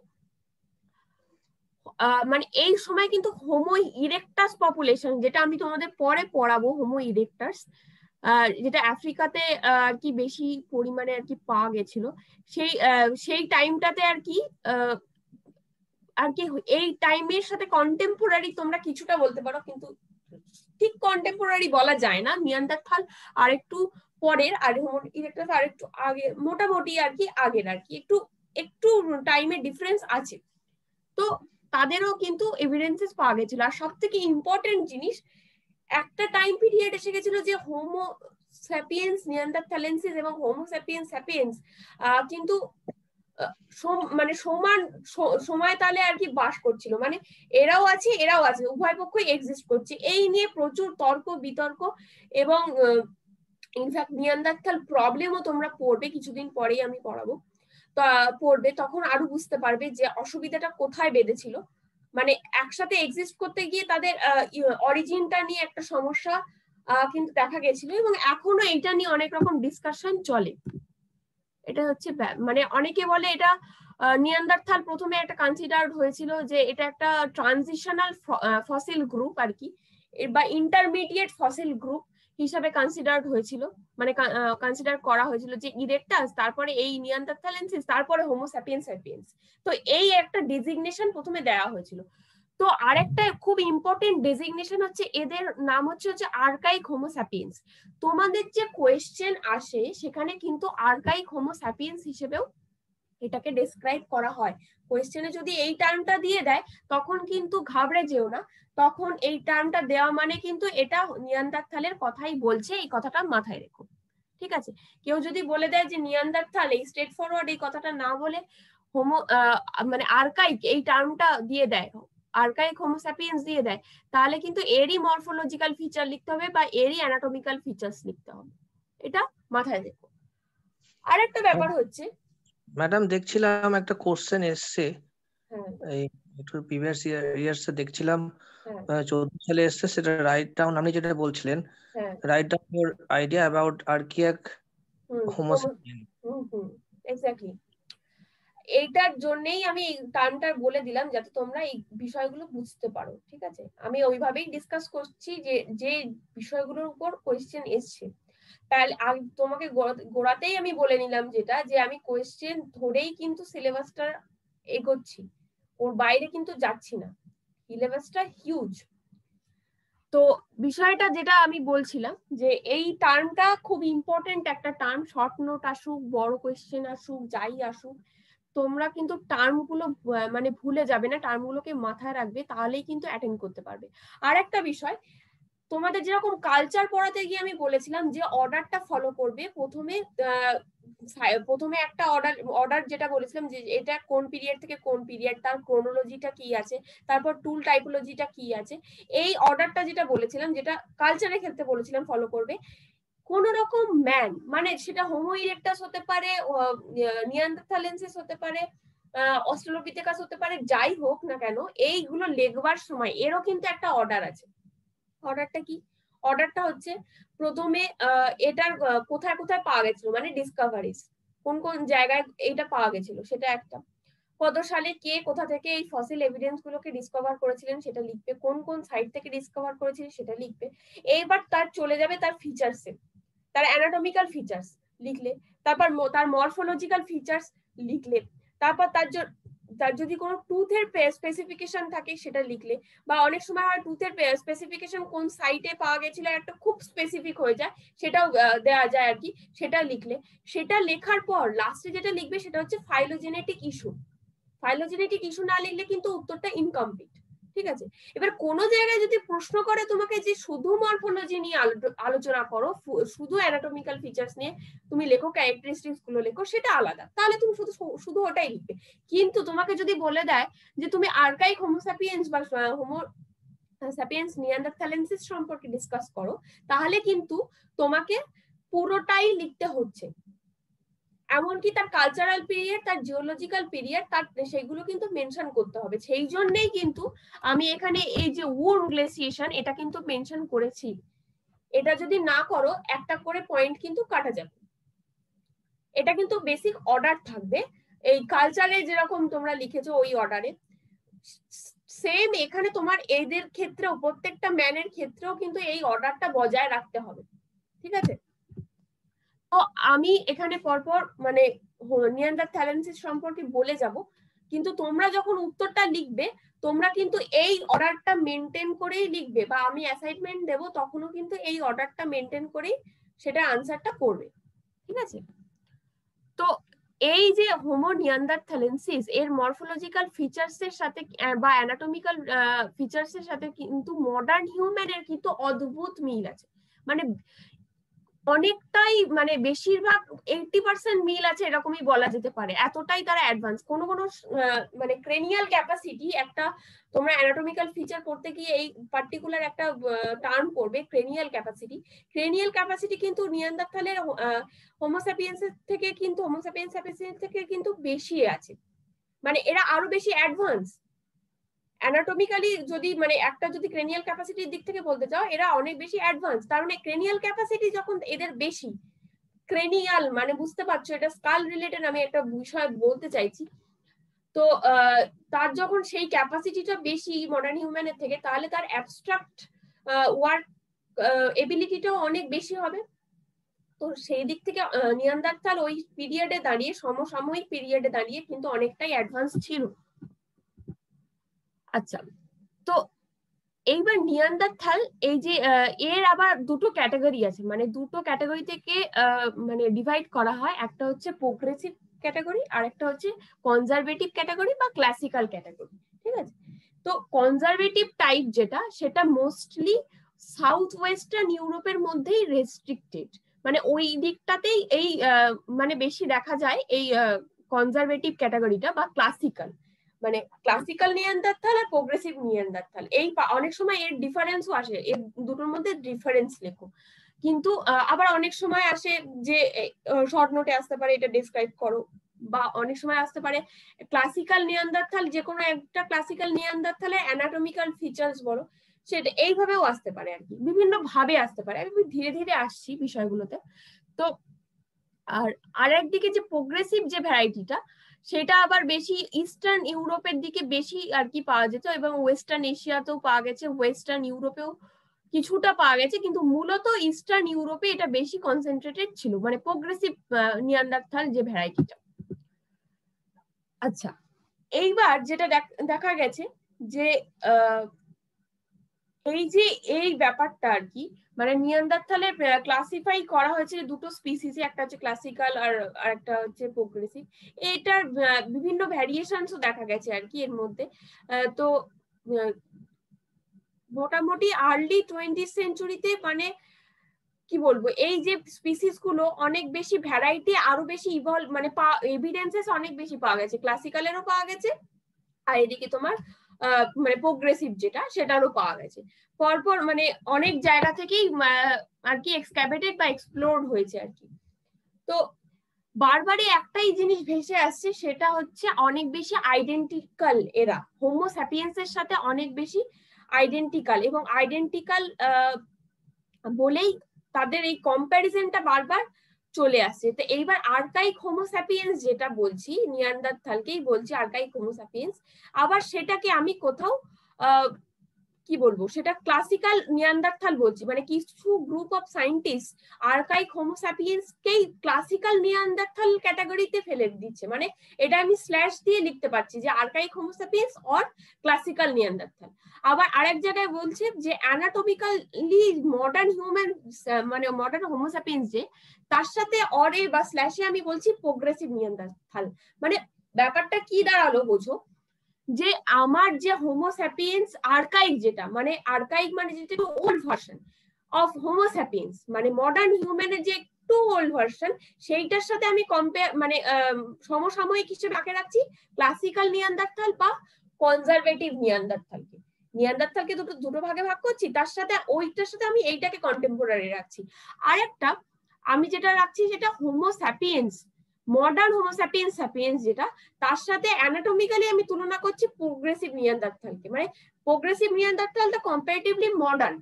মানে এই সময় কিন্তু হোমো ইরেক্টাস পপুলেশন যেটা আমি তোমাদের পরে পড়াবো হোমো ইরেক্টাস যেটা আফ্রিকাতে আর কি বেশি পরিমাণে আর কি পাওয়া গেছিল। সেই সেই টাইমটাতে আর কি আর কি, এই টাইমের সাথে কন্টেম্পোরারি তোমরা কিছুটা বলতে পারো, কিন্তু ঠিক কন্টেম্পোরারি বলা যায় না। নিয়ান্দারথাল আর একটু পরের আর আর একটু আগে, মোটামুটি আর কি আগের আর কি। একটু একটু টাইমের ডিফারেন্স আছে। তো তাদেরও কিন্তু এভিডেন্সেস পাওয়া গেছিল। আর সব থেকে ইম্পর্টেন্ট জিনিস, একটা টাইম পিরিয়ড এসে গেছিল যে হোমো স্যাপিয়েন্স নিয়ান্দারথালেন্সিস এবং হোমো স্যাপিয়েন্স স্যাপিয়েন্স কিন্তু মানে সমান সময় তালে আর কি বাস করছিল। মানে এরাও আছে এরাও আছে, উভয় পক্ষই এক্সিস্ট করছে। এই নিয়ে প্রচুর তর্ক, বিতর্ক এবং ইনফ্যাক্ট নিয়ান্দারথাল প্রবলেমও তোমরা পড়বে, কিছুদিন পরেই আমি পড়াবো। পড়বে, তখন আরও বুঝতে পারবে যে অসুবিধাটা কোথায় বেঁধেছিল। মানে একসাথে এক্সিস্ট করতে গিয়ে তাদের অরিজিনটা নিয়ে একটা সমস্যা কিন্তু দেখা গেছিল এবং এখনও এটা নিয়ে অনেক রকম ডিসকাশন চলে। এটা হচ্ছে মানে অনেকে বলে এটা নিয়ান্দারথাল প্রথমে একটা কনসিডার্ড হয়েছিল যে এটা একটা ট্রানজিশনাল ফসিল গ্রুপ আর কি বা ইন্টারমিডিয়েট ফসিল গ্রুপ হিসাবে কনসিডার্ড হয়েছিল মানে কনসিডার করা হয়েছিল যে ইরেকটাস তারপরে এই নিয়ান্দারথালেন্সিস তারপরে হোমোস্যাপিয়েন্স স্যাপিয়েন্স তো এই একটা ডেজিগনেশন প্রথমে দেওয়া হয়েছিল। তো আরেকটা খুব ইম্পর্টেন্ট ডেজিগনেশন হচ্ছে, এদের নাম হচ্ছে হচ্ছে আর্কাইক হোমোস্যাপিয়েন্স তোমাদের যে কোয়েশ্চেন আসে, সেখানে কিন্তু আর্কাইক হোমোস্যাপিয়েন্স হিসেবেও এটাকে ডেসক্রাইব করা হয়। কোয়েশ্চেনে যদি এই টার্মটা দিয়ে দেয়, তখন কিন্তু ঘাবড়ে যেও না। তখন এই টার্মটা দেওয়া মানে কিন্তু এটা নিয়ান্দারথালের কথাই বলছে, এই কথাটা মাথায় রেখো। ঠিক আছে? কেউ যদি বলে দেয় যে নিয়ান্দারথাল, এই স্ট্রেট ফরওয়ার্ড এই কথাটা না বলে হোমো মানে আর্কাইক এই টার্মটা দিয়ে দেয় আর্কাইক হোমোস্যাপিয়েন্স দিয়ে দেয় তাহলে কিন্তু এরই মরফোলজিক্যাল ফিচার লিখতে হবে বা এরই অ্যানাটমিক্যাল ফিচার্স লিখতে হবে। এটা মাথায় রেখো। আর একটা ব্যাপার হচ্ছে ম্যাডাম দেখছিলাম একটা কোশ্চেন এসছে। এই একটু প্রিভিয়াস ইয়ার্স দেখছিলাম। হ্যাঁ। চৌদ্দ সালে এসছে সেটা রাইট ডাউন আপনি যেটা বলছিলেন। Write down your idea about archaic homo sapien exactly এইটার জন্যই আমি এই টার্মটা বলে দিলাম যাতে তোমরা এই বিষয়গুলো বুঝতে পারো, ঠিক আছে? আমি ওইভাবেই ডিসকাস করছি যে যে বিষয়গুলোর উপর কোয়েশ্চেন এসছে। তাহলে তোমাকে গোড়াতেই আমি বলে নিলাম যেটা, যে আমি কোয়েশ্চেন ধরেই কিন্তু সিলেবাসটা এগোচ্ছি। ওর বাইরে কিন্তু যাচ্ছি না। সিলেবাসটা হিউজ তো বিষয়টা যেটা আমি বলছিলাম, যে এই টার্মটা খুব ইম্পর্টেন্ট একটা টার্ম শর্ট নোট আসুক, বড় কোয়েশ্চেন আসুক, যাই আসুক তোমরা কিন্তু টার্মগুলো মানে ভুলে যাবে না, টার্মগুলোকে মাথায় রাখবে, তাহলেই কিন্তু অ্যাটেন্ড করতে পারবে। আর একটা বিষয়, তোমাদের যেরকম কালচার পড়াতে গিয়ে আমি বলেছিলাম যে অর্ডারটা ফলো করবে, প্রথমে প্রথমে একটা অর্ডার অর্ডার যেটা বলেছিলাম যে এটা কোন পিরিয়ড থেকে কোন পিরিয়ড তার ক্রোনোলজিটা কি আছে, তারপর টুল টাইপোলজিটা কি আছে, এই অর্ডারটা যেটা বলেছিলাম, যেটা কালচারের ক্ষেত্রে বলেছিলাম ফলো করবে কোন রকম ম্যান মানে সেটা হোমো ইরেক্টাস হতে পারে নিয়ান্ডারথালেন্সিস হতে পারে অস্ট্রেলোপিথেকাস হতে পারে, যাই হোক না কেন, এইগুলো লেখবার সময়, এরও কিন্তু একটা অর্ডার আছে। অর্ডারটা কি? অর্ডারটা হচ্ছে, প্রথমে এটার কোথায় কোথায় পাওয়া গেছিল? মানে ডিসকভারিজ কোন কোন জায়গায় এইটা পাওয়া গেছিল? সেটা একটা। কত সালে কে কোথা থেকে এই ফসিল এভিডেন্স গুলোকে ডিসকভার করেছিলেন সেটা লিখবে, কোন কোন সাইট থেকে ডিসকভার করেছিলেন সেটা লিখবে। এইবার তার চলে যাবে তার ফিচার্সে তার অ্যানাটমিক্যাল ফিচার্স লিখলে, তারপর তার মরফোলজিক্যাল ফিচার্স লিখলে, তারপর তার তার যদি কোনো টুথের স্পেসিফিকেশন থাকে সেটা লিখলে, বা অনেক সময় হয় টুথের স্পেসিফিকেশন কোন সাইটে পাওয়া গেছিল একটা খুব স্পেসিফিক হয়ে যায়, সেটাও দেওয়া যায় আর কি, সেটা লিখলে। সেটা লেখার পর লাস্টে যেটা লিখবে সেটা হচ্ছে ফাইলোজেনেটিক ইস্যু ফাইলোজেনেটিক ইস্যু না লিখলে কিন্তু উত্তরটা ইনকমপ্লিট ঠিক আছে? এবার কোন জায়গায় যদি প্রশ্ন করে তোমাকে যে শুধু মরফোলজি নিয়ে আলোচনা করো শুধু অ্যানাটমিক্যাল ফিচার্স নিয়ে তুমি লেখো ক্যারেক্টারিস্টিক্সগুলো লেখো, সেটা আলাদা। তাহলে তুমি শুধু শুধু ওটাই লিখবে। কিন্তু তোমাকে যদি বলে দেয় যে তুমি আর্কাইক হোমোসাপিয়েন্স বা হোমো স্যাপিয়েন্স নিয়ান্ডারথ্যালেন্সিস সম্পর্কে ডিসকাস করো, তাহলে কিন্তু তোমাকে পুরোটাই লিখতে হচ্ছে। এমনকি তার কালচারাল পিরিয়ড তার জিওলজিক্যাল পিরিয়ড তার সেগুলো কিন্তু মেনশন করতে হবে। সেই জন্যই কিন্তু আমি এখানে এই যে উর্ম গ্লেসিয়েশন এটা কিন্তু মেনশন করেছি। এটা যদি না করো, একটা করে পয়েন্ট কিন্তু কাটা যাবে। এটা কিন্তু বেসিক অর্ডার থাকবে। এই কালচারে যেরকম তোমরা লিখেছো ওই অর্ডারে সেম এখানে তোমার এদের ক্ষেত্রেও, প্রত্যেকটা ম্যানের ক্ষেত্রেও কিন্তু এই অর্ডারটা বজায় রাখতে হবে। ঠিক আছে? তো আমি এখানে পরপর মানে নিয়ান্ডার থ্যালেন্সিস সম্পর্কে বলে যাব। কিন্তু তোমরা যখন উত্তরটা লিখবে, তোমরা কিন্তু এই অর্ডারটা মেনটেন করেই লিখবে বা আমি অ্যাসাইনমেন্ট দেব, তখনও কিন্তু এই অর্ডারটা মেনটেন করেই সেটা আনসারটা করবে। ঠিক আছে? তো এই যে হোমো থ্যালেন্সিস এর মরফোলজিক্যাল ফিচার্স এর সাথে বা অ্যানাটমিক্যাল ফিচার্স এর সাথে কিন্তু মডার্ন হিউম্যানের কিন্তু অদ্ভুত মিল আছে। মানে অনেকটাই মানে বেশিরভাগ এইটি পার্সেন্ট মিল আছে এরকমই বলা যেতে পারে। এতটাই তারা অ্যাডভান্স কোনো কোনো মানে ক্রেনিয়াল ক্যাপাসিটি একটা তোমরা অ্যানাটমিক্যাল ফিচার করতে গিয়ে এই পার্টিকুলার একটা টার্ম করবে ক্রেনিয়াল ক্যাপাসিটি ক্রেনিয়াল ক্যাপাসিটি কিন্তু নিয়ান্দারথালের হোমোস্যাপিয়েন্স থেকে কিন্তু হোমোস্যাপিয়েন্স থেকে কিন্তু বেশি আছে। মানে এরা আরও বেশি অ্যাডভান্স অ্যানাটমিক্যালি যদি মানে একটা যদি ক্রেনিয়াল ক্যাপাসিটির দিক থেকে বলতে চাও, এরা অনেক বেশি অ্যাডভান্স মানে ক্রেনিয়াল ক্যাপাসিটি যখন এদের বেশি ক্রেনিয়াল মানে বুঝতে পারছ, এটা স্কাল রিলেটেড আমি একটা বিষয় বলতে চাইছি। তো তার যখন সেই ক্যাপাসিটিটা বেশি মডার্ন হিউম্যানের থেকে, তাহলে তার অ্যাবস্ট্রাক্ট ওয়ার্ক এবিলিটিটাও অনেক বেশি হবে। তো সেই দিক থেকে নিয়ান্দারতাল ওই পিরিয়ডে দাঁড়িয়ে, সমসাময়িক পিরিয়ডে দাঁড়িয়ে কিন্তু অনেকটাই অ্যাডভান্স ছিল। আচ্ছা তো এইবার নিয়ান্দারথাল এই যে এর আবার দুটো ক্যাটাগরি আছে মানে দুটো ক্যাটাগরি থেকে মানে ডিভাইড করা হয়, একটা হচ্ছে প্রোগ্রেসিভ ক্যাটাগরি, আর একটা হচ্ছে কনজারভেটিভ ক্যাটাগরি বা ক্লাসিক্যাল ক্যাটাগরি, ঠিক আছে? তো কনজারভেটিভ টাইপ যেটা, সেটা মোস্টলি সাউথ ওয়েস্টার্ন ইউরোপের মধ্যেই রেস্ট্রিক্টেড মানে ওই দিকটাতেই এই মানে বেশি দেখা যায় এই কনজারভেটিভ ক্যাটাগরিটা বা ক্লাসিক্যাল মানে ক্লাসিক্যাল নিয়ান্দারথাল আর প্রোগ্রেসিভ নিয়ান্দারথাল এই অনেক সময় এর ডিফারেন্সও আসে, এর দুটোর মধ্যে ডিফারেন্স লেখো। কিন্তু আবার অনেক সময় আসে যে শর্ট নোটে আসতে পারে, এটা ডিসক্রাইব করো। বা অনেক সময় আসতে পারে ক্লাসিক্যাল নিয়ান্দারথাল যে কোনো একটা ক্লাসিক্যাল নিয়ান্দারথালের অ্যানাটমিক্যাল ফিচার্স বলো, সেটা, এইভাবেও আসতে পারে আর কি। বিভিন্ন ভাবে আসতে পারে। আমি ধীরে ধীরে আসছি বিষয়গুলোতে। তো, আর আর একদিকে যে প্রোগ্রেসিভ যে ভ্যারাইটিটা সেটা আবার বেশি ইস্টার্ন ইউরোপের দিকে বেশি আর কি পাওয়া যেত এবং ওয়েস্টার্ন এশিয়াতেও পাওয়া গেছে ওয়েস্টার্ন ইউরোপেও কিছুটা পাওয়া গেছে, কিন্তু মূলত ইস্টার্ন ইউরোপে এটা বেশি কনসেন্ট্রেটেড ছিল মানে প্রোগ্রেসিভ নিয়ান্ডারথাল যে ভ্যারাইটিটা আচ্ছা এইবার যেটা দেখা গেছে যে এই যে এই ব্যাপারটা আর কি মানে নিয়ান্ডারথালে ক্লাসিফাই করা হয়েছে দুটো স্পিসিস একটা হচ্ছে ক্লাসিক্যাল আর একটা হচ্ছে প্রোগ্রেসিভ এটার বিভিন্ন ভ্যারিয়েশনসও দেখা গেছে আর কি এর মধ্যে। তো মোটামুটি আর্লি টোয়েন্টি সেঞ্চুরিতে মানে কি বলব, এই যে স্পিসিসগুলো অনেক বেশি ভ্যারাইটি আরও বেশি ইভলভ মানে এভিডেন্সেস অনেক বেশি পাওয়া গেছে। ক্লাসিক্যালেরও পাওয়া গেছে। আর এদিকে তোমার মানে প্রোগ্রেসিভ যেটা, সেটারও পাওয়া গেছে। পরপর মানে অনেক জায়গা থেকেই আর কি এক্সক্যাভেটেড বা এক্সপ্লোর হয়েছে আর কি। তো বারবারই একটাই জিনিস ভেসে আসছে, সেটা হচ্ছে অনেক বেশি আইডেন্টিক্যাল এরা হোমো স্যাপিয়েন্সের সাথে অনেক বেশি আইডেন্টিক্যাল এবং আইডেন্টিক্যাল বলেই তাদের এই কম্প্যারিজনটা বারবার চলে আসছে। তো এইবার আর্কাইক হোমোস্যাপিয়েন্স যেটা বলছি নিয়ান্দার থালকেই বলছি আর্কাইক হোমোস্যাপিয়েন্স আবার সেটাকে আমি কোথাও কি বলব? সেটা ক্লাসিক্যাল নিয়ান্ডারথাল বলছি। মানে কিছু গ্রুপ অফ সায়েন্টিস্ট আর্কাইক হোমোস্যাপিয়েন্সকেই ক্লাসিক্যাল নিয়ান্ডারথাল ক্যাটাগরিতে ফেলে দিচ্ছে। মানে এটা আমি স্ল্যাশ দিয়ে লিখতে পারছি যে archaic homo sapiens or classical Neanderthal আবার আরেক জায়গায় বলছে যে অ্যানাটমিক্যালি মডার্ন হিউম্যান মানে মডার্ন হোমোস্যাপিয়েন্স যে, তার সাথে অরে বা স্ল্যাশে আমি বলছি প্রোগ্রেসিভ নিয়ান্ডারথাল মানে ব্যাপারটা কি দাঁড়াল বোঝো? যে আমার যে হোমোস্যাপিয়েন্স আর্কাইক যেটা মানে আর্কাইক মানে যেটা old version of homo sapiens মানে মডার্ন হিউম্যানের যে একটু ওল্ড ভার্সন সেইটার সাথে আমি কম্পেয়ার মানে সমসাময়িক হিসেবে আঁকে রাখছি ক্লাসিক্যাল নিয়ান্দারথাল বা কনজারভেটিভ নিয়ান্দারথালকে নিয়ান্দারথালকে দুটো দুটো ভাগে ভাগ করছি, তার সাথে, ওইটার সাথে আমি এইটাকে কন্টেম্পোরারি রাখছি। আর একটা আমি যেটা রাখছি সেটা হোমোস্যাপিয়েন্স মডার্ন হোমোস্যাপিয়েন্স স্যাপিয়েন্স যেটা তার সাথে অ্যানাটমিক্যালি আমি তুলনা করছি প্রোগ্রেসিভ নিয়ান্দারথালকে মানে প্রোগ্রেসিভ নিয়ান্দারথালটা কম্পারেটিভলি মডার্ন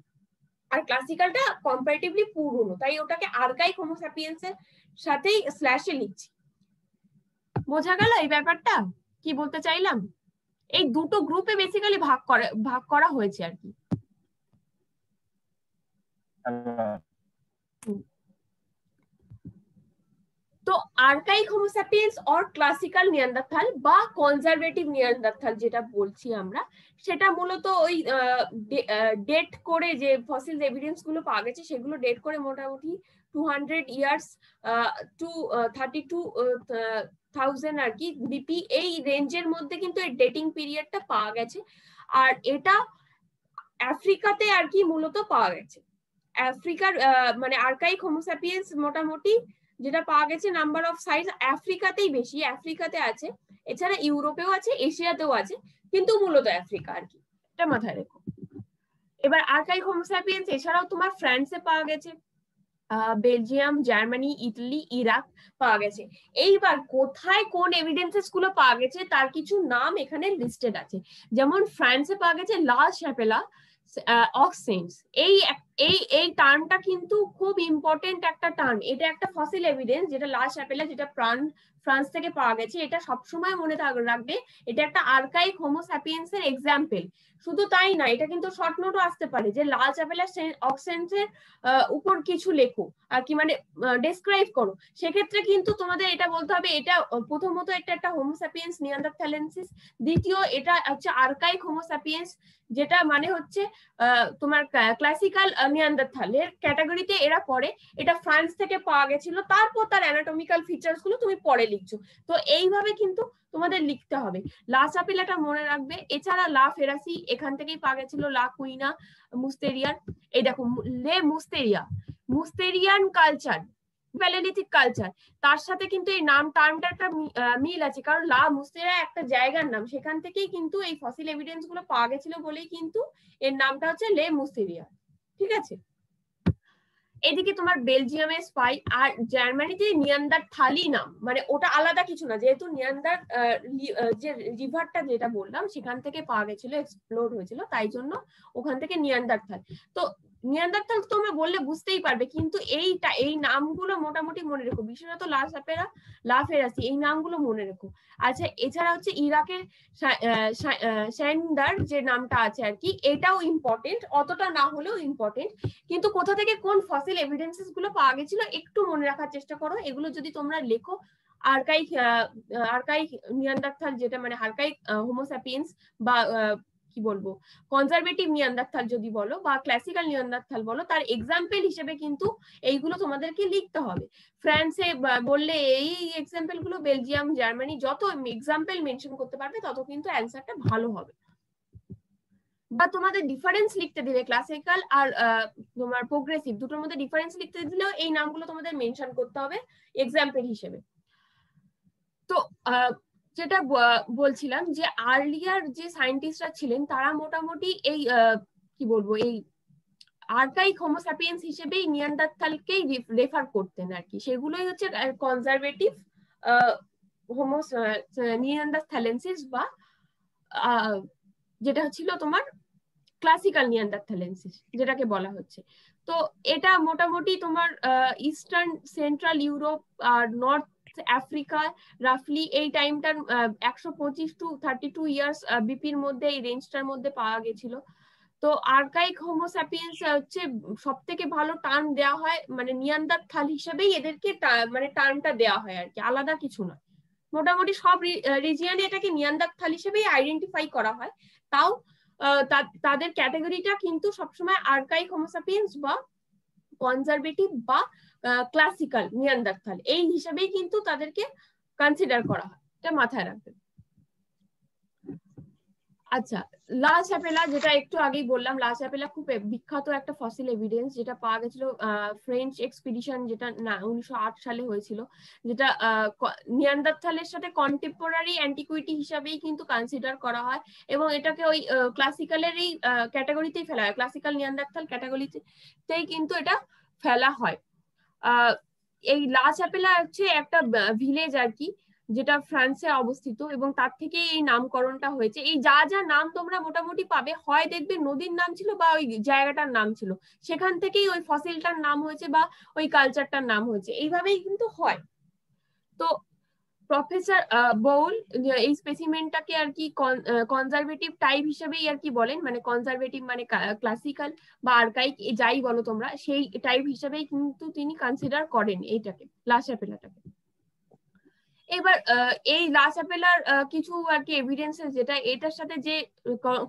আর ক্লাসিক্যালটা কম্পারেটিভলি পুরনো। তাই ওটাকে আর্কাইক হোমোস্যাপিয়েন্স এর সাথেই স্ল্যাশে লিখছি। বোঝা গেল এই ব্যাপারটা? কি বলতে চাইলাম? এই দুটো গ্রুপে বেসিক্যালি ভাগ করে ভাগ করা হয়েছে আর কি। তো archaic homo sapiens or classical Neanderthal বা কনজারভেটিভ নিয়ান্ডারথাল যেটা বলছি আমরা, সেটা মূলত ওই ডেট করে যে ফসিল এভিডেন্সগুলো পাওয়া গেছে, সেগুলো ডেট করে মোটামুটি two hundred years to thirty two thousand আর কি বিপি এই রেঞ্জের মধ্যে কিন্তু এই ডেটিং পিরিয়ডটা পাওয়া গেছে। আর এটা আফ্রিকাতে আর কি মূলত পাওয়া গেছে। আফ্রিকার মানে আর্কাইক হোমোস্যাপিয়েন্স মোটামুটি যেটা পাওয়া গেছে নাম্বার অফ সাইজ আফ্রিকাতেই বেশি, আফ্রিকাতে আছে, এছাড়া ইউরোপেও আছে, এশিয়াতেও আছে, কিন্তু মূলত আফ্রিকা আর কি। এটা মাথায় রেখো। এবার আর্কাইক হোমোস্যাপিয়েন্স এছাড়াও তোমার ফ্রান্সে পাওয়া গেছে বেলজিয়াম জার্মানি ইটালি ইরাক পাওয়া গেছে। এইবার কোথায় কোন এভিডেন্সেসগুলো পাওয়া গেছে, তার কিছু নাম এখানে লিস্টেড আছে। যেমন ফ্রান্সে পাওয়া গেছে লাল শ্যাপেলা অক্সেন্স এই এই এই টার্মটা কিন্তু খুব ইম্পর্টেন্ট একটা টার্ম এটা একটা ফসিল এভিডেন্স যেটা লাস্ট অ্যাপেলে যেটা প্রাণ, ফ্রান্স থেকে পাওয়া গেছে। এটা সবসময় মনে রাখবে। এটা একটা আর্কাইক হোমোস্যাপিয়েন্স এর এক্সাম্পল শুধু তাই না, এটা কিন্তু শর্ট নোটও আসতে পারে যে লাল চাপেলা অক্সেন্সের উপর কিছু লেখো, আর কি মানে ডেসক্রাইব করো। সেক্ষেত্রে কিন্তু তোমাদের এটা বলতে হবে, এটা প্রথমত এটা একটা হোমোস্যাপিয়েন্স নিয়ান্ডারথ্যালেন্সিস দ্বিতীয় এটা হচ্ছে আর্কাইক হোমোস্যাপিয়েন্স যেটা মানে হচ্ছে তোমার ক্লাসিক্যাল নিয়ান্ডারথালের ক্যাটাগরিতে এরা পড়ে, এটা ফ্রান্স থেকে পাওয়া গেছিল, তারপর তার অ্যানাটমিক্যাল ফিচার্সগুলো তুমি পরে লিখছো। তো এইভাবে কিন্তু তোমাদের লিখতে হবে। লা চাপিলাটা মনে রাখবে, এছাড়া লা ফেরাসি এখান থেকেই পাওয়া গেছিল লা কুইনা, মুস্তেরিয়ান। এই দেখো Le Moustier. Mousterian culture, palaeolithic culture. তার সাথে কিন্তু এই নাম, টার্মটা একটা মিল আছে। কারণ লা মুস্তেরিয়া একটা জায়গার নাম। সেখান থেকেই কিন্তু এই ফসিল এভিডেন্সগুলো পাওয়া গেছিল বলেই কিন্তু এর নামটা হচ্ছে লে মুস্তেরিয়া। ঠিক আছে? এদিকে তোমার বেলজিয়ামে স্পাই আর জার্মানিতে নিয়ান্দার থালি নাম। মানে ওটা আলাদা কিছু না, যেহেতু নিয়ান্দার যে রিভারটা যেটা বললাম, সেখান থেকে পাওয়া গেছিল এক্সপ্লোর হয়েছিল, তাই জন্য ওখান থেকে নিয়ান্দার থালি। তো নিয়ান্দারথাল তোমরা বললে বুঝতেই পারবে, কিন্তু এইটা, এই নামগুলো মোটামুটি মনে রেখো। বিশেষত লাসাপেরা লাফেরাসি এই নামগুলো মনে রেখো। আচ্ছা এছাড়া হচ্ছে ইরাকের স্যান্ডার যে নামটা আছে আর কি, এটাও ইম্পর্টেন্ট অতটা না হলেও ইম্পর্টেন্ট কিন্তু কোথা থেকে কোন ফসিল এভিডেন্সেসগুলো পাওয়া গেছিল একটু মনে রাখার চেষ্টা করো। এগুলো যদি তোমরা লেখো আর্কাইক আর্কাইক নিয়ান্দারথাল যেটা মানে আর্কাইক হোমোস্যাপিয়েন্স বা কি বলব? কনজারভেটিভ নিয়ান্দারথাল যদি বলো বা ক্লাসিক্যাল নিয়ান্দারথাল বলো, তার এক্সাম্পল হিসেবে কিন্তু এইগুলো তোমাদেরকে লিখতে হবে। ফ্রান্সে বললে এই এক্সাম্পলগুলো, বেলজিয়াম, জার্মানি যত এক্সাম্পল মেনশন করতে পারবে, তত কিন্তু অ্যান্সারটা ভালো হবে। বা তোমাদের ডিফারেন্স লিখতে দিলে ক্লাসিক্যাল আর তোমার প্রোগ্রেসিভ দুটোর মধ্যে ডিফারেন্স লিখতে দিলেও এই নামগুলো তোমাদের মেনশন করতে হবে এক্সাম্পল হিসেবে। তো যেটা বলছিলাম যে আর্লিয়ার যে সায়েন্টিস্টরা ছিলেন, তারা মোটামুটি এই কি বলব, এই আর্কাইক হোমোস্যাপিয়েন্স হিসেবেই নিয়ান্ডারথালকেই রেফার করতেন আর কি। সেগুলোই হচ্ছে কনজারভেটিভ হোমোস নিয়ান্ডারথ্যালেন্সিস বা যেটা ছিল তোমার ক্লাসিক্যাল নিয়ান্ডারথ্যালেন্সিস যেটাকে বলা হচ্ছে। তো এটা মোটামুটি তোমার ইস্টার্ন সেন্ট্রাল ইউরোপ আর নর্থ আফ্রিকা রাফলি এই টাইমটার একশো পঁচিশ টু থার্টি টু ইয়ার্স বিপির মধ্যে, এই রেঞ্জটার মধ্যে পাওয়া গেছিল। তো আর্কাইক হোমোস্যাপিয়েন্স হচ্ছে সব থেকে ভালো টার্ম দেওয়া হয় মানে নিয়ান্দার থাল হিসেবেই এদেরকে মানে টার্মটা দেওয়া হয় আর কি, আলাদা কিছু না মোটামুটি সব রিজিয়নে এটাকে নিয়ান্দার থাল হিসেবেই আইডেন্টিফাই করা হয়। তাও তাদের ক্যাটাগরিটা কিন্তু সবসময় আর্কাইক হোমোস্যাপিয়েন্স বা কনজারভেটিভ বা ক্লাসিক্যাল নিয়ান্দারথাল এই হিসাবেই কিন্তু তাদেরকে কনসিডার করা হয়। এটা মাথায় রাখবেন। আচ্ছা লা চ্যাপেলা যেটা একটু আগেই বললাম, লা চ্যাপেলা খুব বিখ্যাত একটা ফসিল এভিডেন্স যেটা পাওয়া গেছিল ফ্রেঞ্চ এক্সপিডিশন যেটা উনিশশো সালে হয়েছিল, যেটা নিয়ান্দারথালের সাথে কন্টেম্পোরারি অ্যান্টিকুইটি হিসাবেই কিন্তু কনসিডার করা হয়, এবং এটাকে ওই ক্লাসিক্যালের এই ক্যাটাগরিতেই ফেলা হয়। ক্লাসিক্যাল নিয়ান্দারথাল ক্যাটাগরিতেই কিন্তু এটা ফেলা হয়। এই লা চ্যাপেলা হচ্ছে একটা ভিলেজ আর কি, যেটা ফ্রান্সে অবস্থিত এবং তার থেকে এই নামকরণটা হয়েছে। এই যা যা নাম তোমরা মোটামুটি পাবে, হয় দেখবে নদীর নাম ছিল বা ওই জায়গাটার নাম ছিল। সেখান থেকেই ওই ফসিলটার নাম হয়েছে বা ওই কালচারটার নাম হয়েছে। এইভাবেই কিন্তু হয়। তো প্রফেসর বৌল এই স্পেসিমেনটাকে আর কি কনজারভেটিভ টাইপ হিসেবেই আর কি বলেন মানে কনজারভেটিভ মানে ক্লাসিক্যাল বা আর্কাইক যাই বলো তোমরা, সেই টাইপ হিসেবেই কিন্তু তিনি কনসিডার করেন এইটাকে লাসাপেলাটাকে এবার এই লাস অ্যাপেলার কিছু আর কি এভিডেন্সেস যেটা এটার সাথে যে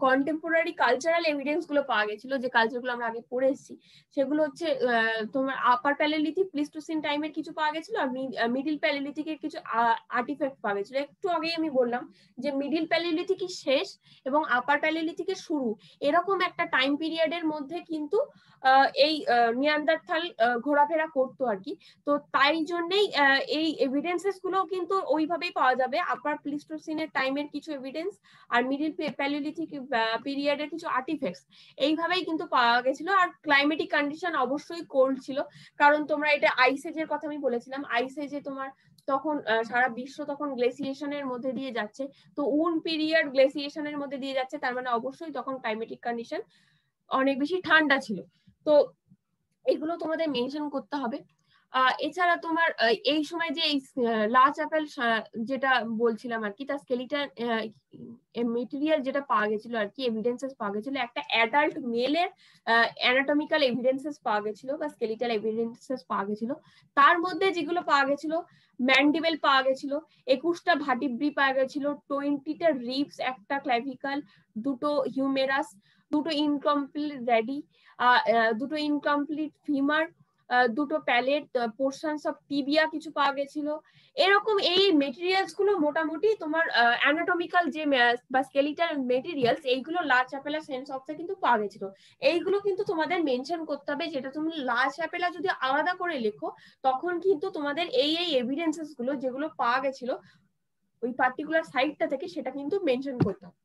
কন্টেম্পোরারি কালচারাল এভিডেন্সগুলো পাওয়া গেছিল, যে কালচারগুলো আমরা আগে পড়ে এসেছি, সেগুলো হচ্ছে তোমার আপার প্যালেলিথিক প্লিস্টোসিন টাইমের কিছু পাওয়া গেছিল আর মিডিল প্যালেলিথিকের কিছু আর্টিফ্যাক্ট পাওয়া গেছিল। একটু আগেই আমি বললাম যে মিডিল প্যালেলিথিকই শেষ এবং আপার প্যালেলিথিকের শুরু, এরকম একটা টাইম পিরিয়ডের মধ্যে কিন্তু এই নিয়ান্দারথাল ঘোরাফেরা করতো আর কি। তো তাই জন্যেই এই এভিডেন্সেসগুলো কিন্তু ওইভাবেই পাওয়া যাবে আপার প্লিস্টোসিনের টাইমের কিছু এভিডেন্স আর মিডিল পিরিয়ডের কিছু আর্টিফেক্টস এইভাবেই কিন্তু পাওয়া গেছিল। আর ক্লাইমেটিক কন্ডিশন অবশ্যই কোল্ড ছিল, কারণ তোমরা এটা আইসেজের কথা আমি বলেছিলাম। আইসেজে তোমার তখন সারা বিশ্ব তখন গ্লেসিয়েশনের মধ্যে দিয়ে যাচ্ছে। তো উন পিরিয়ড গ্লেসিয়েশনের মধ্যে দিয়ে যাচ্ছে, তার মানে অবশ্যই তখন ক্লাইমেটিক কন্ডিশন অনেক বেশি ঠান্ডা ছিল। তো এগুলো তোমাদের মেনশন করতে হবে। এছাড়া তোমার এই সময় যে লাচ অ্যাপেল যেটা বলছিলাম আর কি, তার স্কেলিটাল মেটেরিয়াল যেটা পাওয়া গেছিল আর কি এভিডেন্সেস পাওয়া গেছিল, একটা অ্যাডাল্ট মেলের অ্যানাটমিক্যাল এভিডেন্সেস পাওয়া গেছিল বা স্কেলিটাল এভিডেন্সেস পাওয়া গেছিল। তার মধ্যে যেগুলো পাওয়া গেছিল ম্যান্ডিবেল পাওয়া গেছিল, একুশটা ভাটিব্রি পাওয়া গেছিল টোয়েন্টিটা রিপস একটা ক্ল্যাভিকাল দুটো হিউমেরাস দুটো ইনকমপ্লিট রেডি দুটো ইনকমপ্লিট ফিমার দুটো প্যালেট পোর্শনস অফ টিবিয়া কিছু পাওয়া গেছিল। এরকম এই মেটেরিয়ালসগুলো মোটামুটি তোমার অ্যানাটমিক্যাল যে বা স্কেলিটাল মেটেরিয়ালস এইগুলো লার্জ অ্যাপেলা সেন্স অফে কিন্তু পাওয়া গেছিল। এইগুলো কিন্তু তোমাদের মেনশন করতে হবে যেটা তুমি লার্জ অ্যাপেলা যদি আলাদা করে লেখো তখন কিন্তু তোমাদের এই এই এভিডেন্সেসগুলো যেগুলো পাওয়া গেছিল ওই পার্টিকুলার সাইটটা থেকে সেটা কিন্তু মেনশন করতে হবে।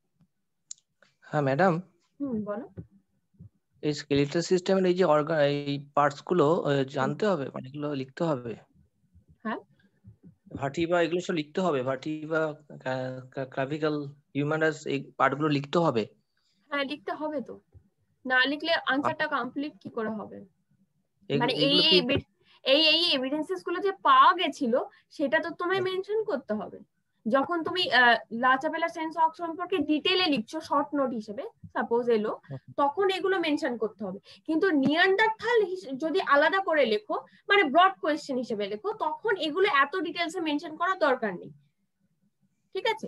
হ্যাঁ ম্যাডাম হুম বলো। এই স্কেলিটাল সিস্টেমের এই যে অর্গান এই পার্টসগুলো জানতে হবে মানে এগুলো লিখতে হবে। হ্যাঁ। ভার্টিবা এগুলো সব লিখতে হবে। ভার্টিবা ক্লাভিকাল হিউম্যানাস এই পার্টগুলো লিখতে হবে। হ্যাঁ লিখতে হবে তো। না লিখলে আনসারটা কমপ্লিট কি করে হবে? মানে এই এই এই এভিডেন্সেসগুলো যে পাওয়া গেছিল সেটা তো তোমায় মেনশন করতে হবে। যখন তুমি লাচাপেলা সেন্স অফ সম্পর্কে ডিটেলে লিখছো শর্ট নোট হিসেবে সাপোজ এলো তখন এগুলো মেনশন করতে হবে। কিন্তু নিয়ান্ডারথাল যদি আলাদা করে লেখো মানে ব্রড কোয়েশ্চেন হিসেবে লেখো তখন এগুলো এত ডিটেলসে মেনশন করার দরকার নেই। ঠিক আছে?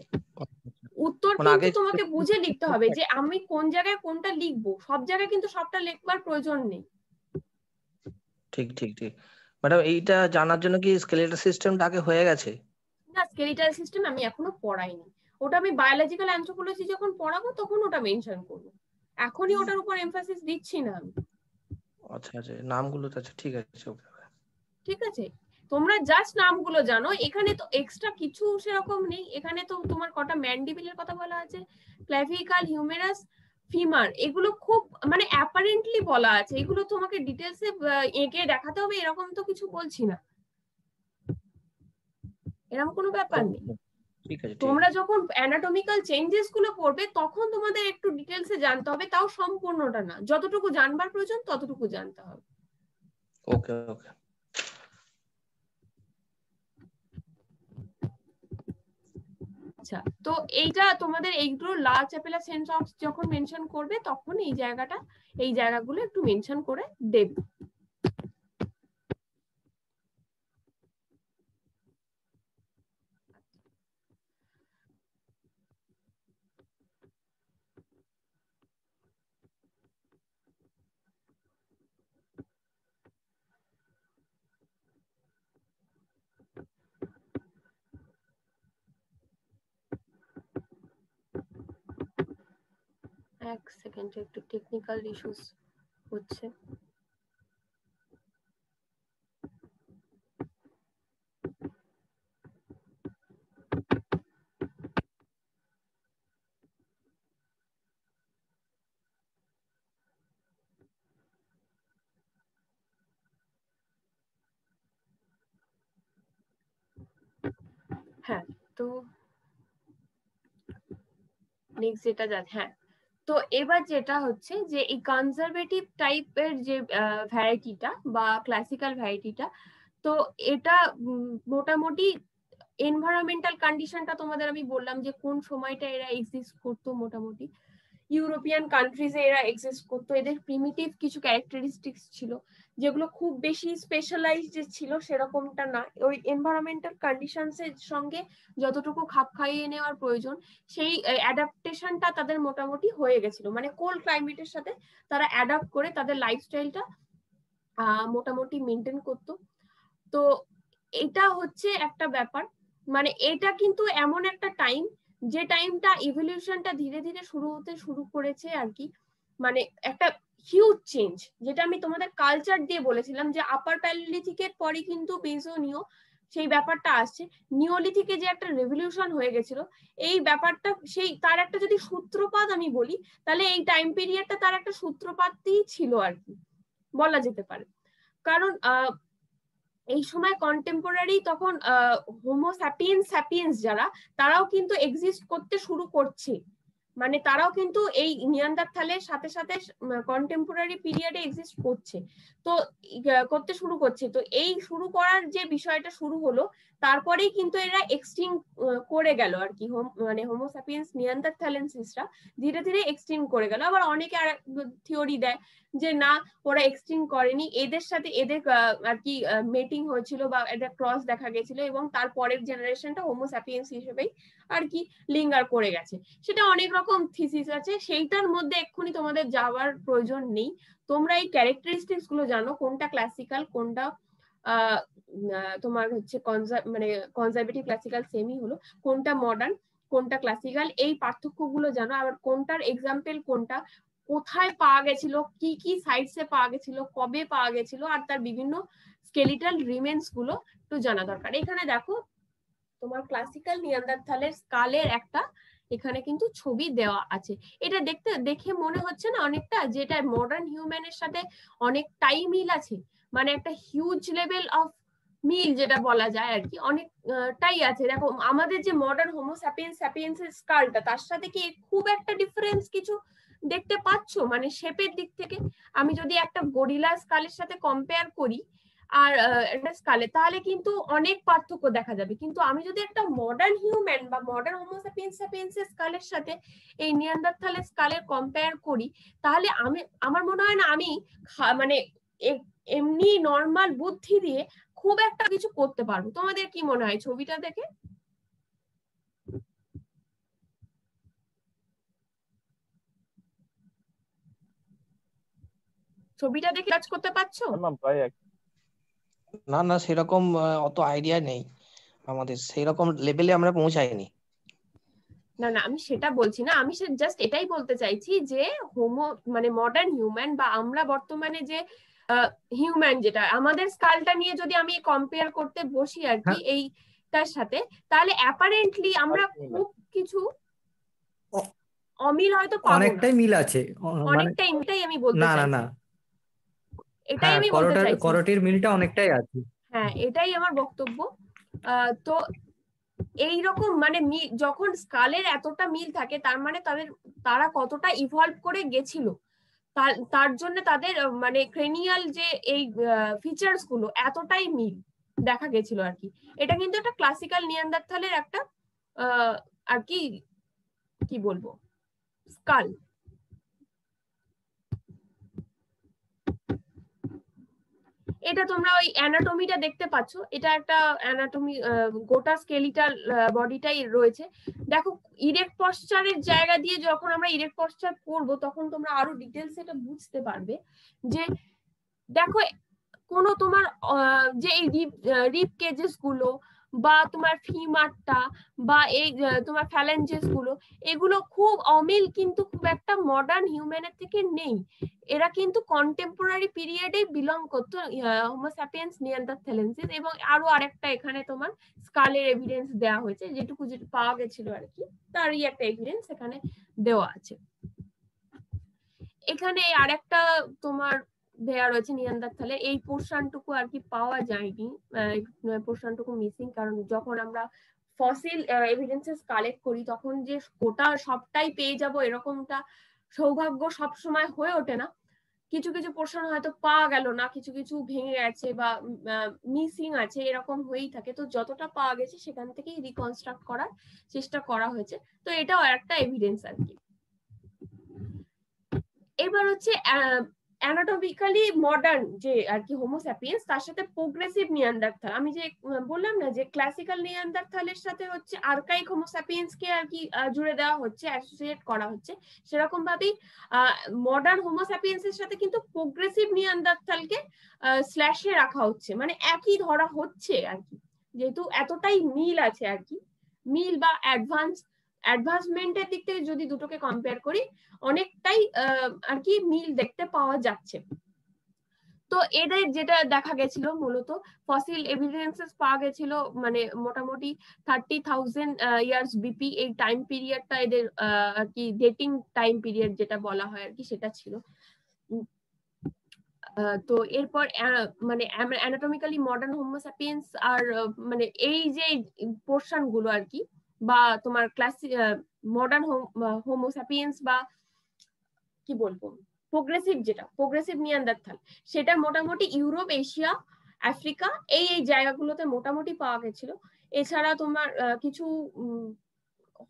উত্তর মানে কিন্তু তোমাকে বুঝে লিখতে হবে যে আমি কোন জায়গায় কোনটা লিখব সব জায়গায় কিন্তু সবটা লিখবার প্রয়োজন নেই। ঠিক ঠিক ঠিক। ম্যাডাম এইটা জানার জন্য কি স্কেলেটাল সিস্টেমটা আগে হয়ে গেছে? না স্কেলিটাল সিস্টেম আমি এখনও পড়াইনি। ওটা আমি বায়োলজিক্যাল অ্যানথ্রোপোলজি যখন পড়াবো তখন ওটা মেনশন করব। এখনই ওটার উপর এমফাসিস দিচ্ছি না আমি। আচ্ছা আচ্ছা নামগুলো তো আচ্ছা ঠিক আছে ঠিক আছে? তোমরা জাস্ট নামগুলো জানো। এখানে তো এক্সট্রা কিছু সেরকম নেই। এখানে তো তোমার কটা ম্যান্ডিবিলের কথা বলা আছে ক্ল্যাভিকাল হিউমেরাস ফিমার এগুলো খুব মানে অ্যাপারেন্টলি বলা আছে। এগুলো তোমাকে ডিটেলসে এঁকে দেখাতে হবে এরকম তো কিছু বলছি না। এরকম কোনো ব্যাপার নেই। তোমরা যখন অ্যানাটমিক্যাল চেঞ্জেসগুলো পড়বে তখন তোমাদের একটু ডিটেলসে জানতে হবে তাও সম্পূর্ণটা না। যতটুকু জানবার প্রয়োজন ততটুকু জানতে হবে। ওকে ওকে। আচ্ছা তো এইটা তোমাদের এইগুলো লা চ্যাপেলা সেন্স অফ যখন মেনশন করবে তখন এই জায়গাটা এই জায়গাগুলো একটু মেনশন করে দেবে এক সেকেন্ড একটু টেকনিক্যাল ইস্যুস হচ্ছে। হ্যাঁ তো নেক্সট যেটা যাচ্ছে হ্যাঁ তো এবার যেটা হচ্ছে যে এই কনজারভেটিভ টাইপের যে ভ্যারাইটিটা বা ক্লাসিক্যাল ভ্যারাইটিটা তো এটা মোটামুটি এনভায়রনমেন্টাল কন্ডিশনটা তোমাদের আমি বললাম যে কোন সময়টা এরা এক্সিস্ট করতো মোটামুটি। ইউরোপিয়ান কান্ট্রিজে এরা এক্সিস্ট করতো। এদের প্রিমিটিভ কিছু ক্যারেক্টারিস্টিক্স ছিল, যেগুলো খুব বেশি স্পেশালাইজড ছিল সেরকমটা না। ওই এনভায়রনমেন্টাল কন্ডিশনস এর সঙ্গে যতটুকু খাপ খাইয়ে নেওয়ার প্রয়োজন, সেই অ্যাডাপ্টেশনটা তাদের মোটামুটি হয়ে গেছিল। মানে কোল্ড ক্লাইমেটের সাথে তারা অ্যাডাপ্ট করে তাদের লাইফস্টাইলটা মোটামুটি মেনটেন করতো। তো এটা হচ্ছে একটা ব্যাপার। মানে এটা কিন্তু এমন একটা টাইম যে টাইমটা ইভলিউশনটা ধীরে ধীরে শুরু হতে শুরু করেছে আর কি মানে একটা হিউজ চেঞ্জ যেটা আমি তোমাদের কালচার দিয়ে বলেছিলাম যে আপার প্যালিথিকের পরে কিন্তু বেজনীয় সেই ব্যাপারটা আসছে। নিওলিথিকে যে একটা রেভলিউশন হয়ে গেছিল, এই ব্যাপারটা সেই তার একটা যদি সূত্রপাত আমি বলি, তাহলে এই টাইম পিরিয়ডটা তার একটা সূত্রপাতই ছিল আর কি, বলা যেতে পারে। কারণ এই সময় কন্টেম্পোরারি তখন হোমো স্যাপিয়েন্স স্যাপিয়েন্স যারা তারাও কিন্তু এক্সিস্ট করতে শুরু করছে। মানে তারাও কিন্তু এই নিয়ান্দারথালের সাথে সাথে কন্টেম্পোরারি পিরিয়ডে এক্সিস্ট করছে। তো করতে শুরু করছে। তো এই শুরু করার যে বিষয়টা শুরু হলো, তারপরেই কিন্তু এরা এক্সটিং করে গেল আর কি। মানে হোমোসাপিয়েন্স নিয়ান্দারথালেন্সিসরা ধীরে ধীরে এক্সটিং করে গেল। আবার অনেকে আর থিওরি দেয় যে না, ওরা এক্সটিং করেনি। এদের সাথে, এদের আর কি মেটিং হয়েছিল বা এদের ক্রস দেখা গেছিল এবং তার পরের জেনারেশনটা হোমোস্যাপিয়েন্স হিসেবেই আর কি লিঙ্গার করে গেছে। সেটা অনেক রকম থিসিস আছে, সেইটার মধ্যে এক্ষুনি তোমাদের যাওয়ার প্রয়োজন নেই। তোমরা এই ক্যারেক্টারিস্টিক্সগুলো জানো, কোনটা ক্লাসিক্যাল কোনটা তোমার হচ্ছে মানে কনজারভেটিভ ক্লাসিক্যাল সেমি হলো, কোনটা মডার্ন কোনটা ক্লাসিক্যাল এই পার্থক্যগুলো জানো। আবার কোনটার এক্সাম্পল কোনটা, কোথায় পাওয়া গেছিল, কি কি সাইটসে পাওয়া গেছিল, কবে পাওয়া গেছিল, আর তার বিভিন্ন স্কেলিটাল রিমেন্সগুলো একটু জানা দরকার। এখানে দেখো তোমার ক্লাসিক্যাল নিয়ান্দারথালের স্কালের একটা এখানে কিন্তু ছবি দেওয়া আছে। এটা দেখতে, দেখে মনে হচ্ছে না অনেকটা যেটা মডার্ন হিউম্যানের সাথে অনেকটাই মিল আছে? মানে একটা হিউজ লেভেল অফ মিল যেটা বলা যায় আর কি। অনেকটাই আছে। দেখো, আমাদের যে মডার্ন হোমোস্যাপিয়েন্স স্যাপিয়েন্সের স্কালটা তার সাথে কি খুব একটা ডিফারেন্স কিছু দেখতে পাচ্ছ? মানে শেপের দিক থেকে? আমি যদি একটা গরিলা স্কালের সাথে কম্পেয়ার করি আর স্কালে, তাহলে কিন্তু অনেক পার্থক্য দেখা যাবে। কিন্তু আমি যদি একটা মডার্ন হিউম্যান বা মডার্ন স্যাপিয়েন্সের স্কালের সাথে এই নিয়ান্ডারথালের স্কালের কম্পেয়ার করি, তাহলে আমি, আমার মনে হয় না আমি মানে এমনি নর্মাল বুদ্ধি দিয়ে খুব একটা কিছু করতে পারব। তোমাদের কি মনে হয় ছবিটা দেখে? ছবিটা দেখে কাজ করতে পারছ? না না সেরকম অত আইডিয়া নেই আমাদের। সেরকম লেভেলে আমরা পৌঁছাইনি। না না আমি সেটা বলছি না। আমি জাস্ট এটাই বলতে চাইছি যে হোমো মানে মডার্ন হিউম্যান বা আমরা বর্তমানে যে হিউম্যান যেটা আমাদের স্কালটা নিয়ে যদি আমি কম্পেয়ার করতে বসি আর কি হ্যাঁ। এই তার সাথে তাহলে অ্যাপারেন্টলি আমরা খুব কিছু অমিল হয়তো অনেকটাই মিল আছে। মানে অনেকটাই এটাই আমি বলতে না না না। এটাই হ্যাঁ, আমি বলতে চাইছি। করটির মিলটা অনেকটাই আছে। হ্যাঁ এটাই আমার বক্তব্য। তো এই রকম মানে যখন স্কালের এতটা মিল থাকে তার মানে তাদের তারা কতটা ইভলভ করে গেছিল তার জন্য তাদের মানে ক্রেনিয়াল যে এই ফিচার্সগুলো এতটাই মিল দেখা গেছিল আর কি। এটা কিন্তু একটা ক্লাসিক্যাল নিয়ান্দারথালের একটা আর কি কি বলব? স্কাল। এটা তোমরা ওই অ্যানাটমিটা দেখতে পাচ্ছ। এটা একটা অ্যানাটমি গোটা স্কেলিটাল বডিটাই রয়েছে। দেখো ইরেক্ট পশ্চারের জায়গা দিয়ে যখন আমরা ইরেক্ট পশ্চার করব, তখন তোমরা আরও ডিটেলস এটা বুঝতে পারবে যে, দেখো, কোনো তোমার যে এই রিপ রিপ কেজেসগুলো বা তোমার ফিমারটা বা এই তোমার ফ্যালেঞ্জেসগুলো, এগুলো খুব অমিল কিন্তু খুব একটা মডার্ন হিউম্যানের থেকে নেই। এরা কিন্তু কন্টেম্পোরারি পিরিয়ডে বিলং করতো হোমোস্যাপিয়েন্স নিয়ান্ডারথ্যালেন্সিস এবং আরও আরেকটা এখানে তোমার স্কালের এভিডেন্স দেওয়া হয়েছে, যেটুকু যেটুকু পাওয়া গেছিল আর কি তারই একটা এভিডেন্স এখানে দেওয়া আছে। এখানে আরেকটা তোমার দেয়া রয়েছে নিয়ান্দারথালের এই পোর্শনটুকু আর কি পাওয়া যায়নি পোর্শনটুকু মিসিং কারণ যখন আমরা ফসিল এভিডেন্সেস কালেক্ট করি, তখন যে গোটা সবটাই পেয়ে যাব এরকমটা সৌভাগ্য সবসময় হয়ে ওঠে না। কিছু কিছু পোর্শন হয়তো পাওয়া গেল না, কিছু কিছু ভেঙে গেছে বা মিসিং আছে, এরকম হয়েই থাকে। তো যতটা পাওয়া গেছে সেখান থেকেই রিকনস্ট্রাক্ট করার চেষ্টা করা হয়েছে। তো এটাও একটা এভিডেন্স আর কি। এবার হচ্ছে অ্যানাটমিক্যালি মডার্ন যে আর কি হোমোস্যাপিয়েন্স তার সাথে প্রোগ্রেসিভ নিয়ান্ডারথাল আমি যে বললাম না যে ক্লাসিক্যাল নিয়ান্ডারথালের সাথে হচ্ছে আর্কাইক হোমোস্যাপিয়েন্স কে আর কি জুড়ে দেওয়া হচ্ছে অ্যাসোসিয়েট করা হচ্ছে সেরকম ভাবেই মডার্ন হোমোস্যাপিয়েন্স এর সাথে কিন্তু প্রোগ্রেসিভ নিয়ান্ডারথালকে স্ল্যাশে রাখা হচ্ছে। মানে একই ধরা হচ্ছে আর কি। যেহেতু এতটাই মিল আছে আর কি। মিল বা অ্যাডভান্স অ্যাডভান্সমেন্টের দিক থেকে যদি দুটোকে কম্পেয়ার করি, অনেকটাই আর কি মিল দেখতে পাওয়া যাচ্ছে। তো এদের যেটা দেখা গেছিল মূলত ফসিল এভিডেন্সেস পাওয়া গেছিল মানে মোটামুটি থার্টি থাউজেন্ড ইয়ার্স বিপি এই টাইম পিরিয়ডটা এদের আর কি ডেটিং টাইম পিরিয়ড যেটা বলা হয় আর কি সেটা ছিল। তো এরপর মানে অ্যানাটমিক্যালি মডার্ন হোমোস্যাপিয়েন্স আর মানে এই যে পোর্শনগুলো আর কি বা তোমার ক্লাসিক মডার্ন হোমোস্যাপিয়েন্স বা কি বলব? প্রোগ্রেসিভ যেটা প্রোগ্রেসিভ নিয়ান্দারথাল সেটা মোটামুটি ইউরোপ, এশিয়া, আফ্রিকা, এই এই জায়গাগুলোতে মোটামুটি পাওয়া গেছিল। এছাড়া তোমার কিছু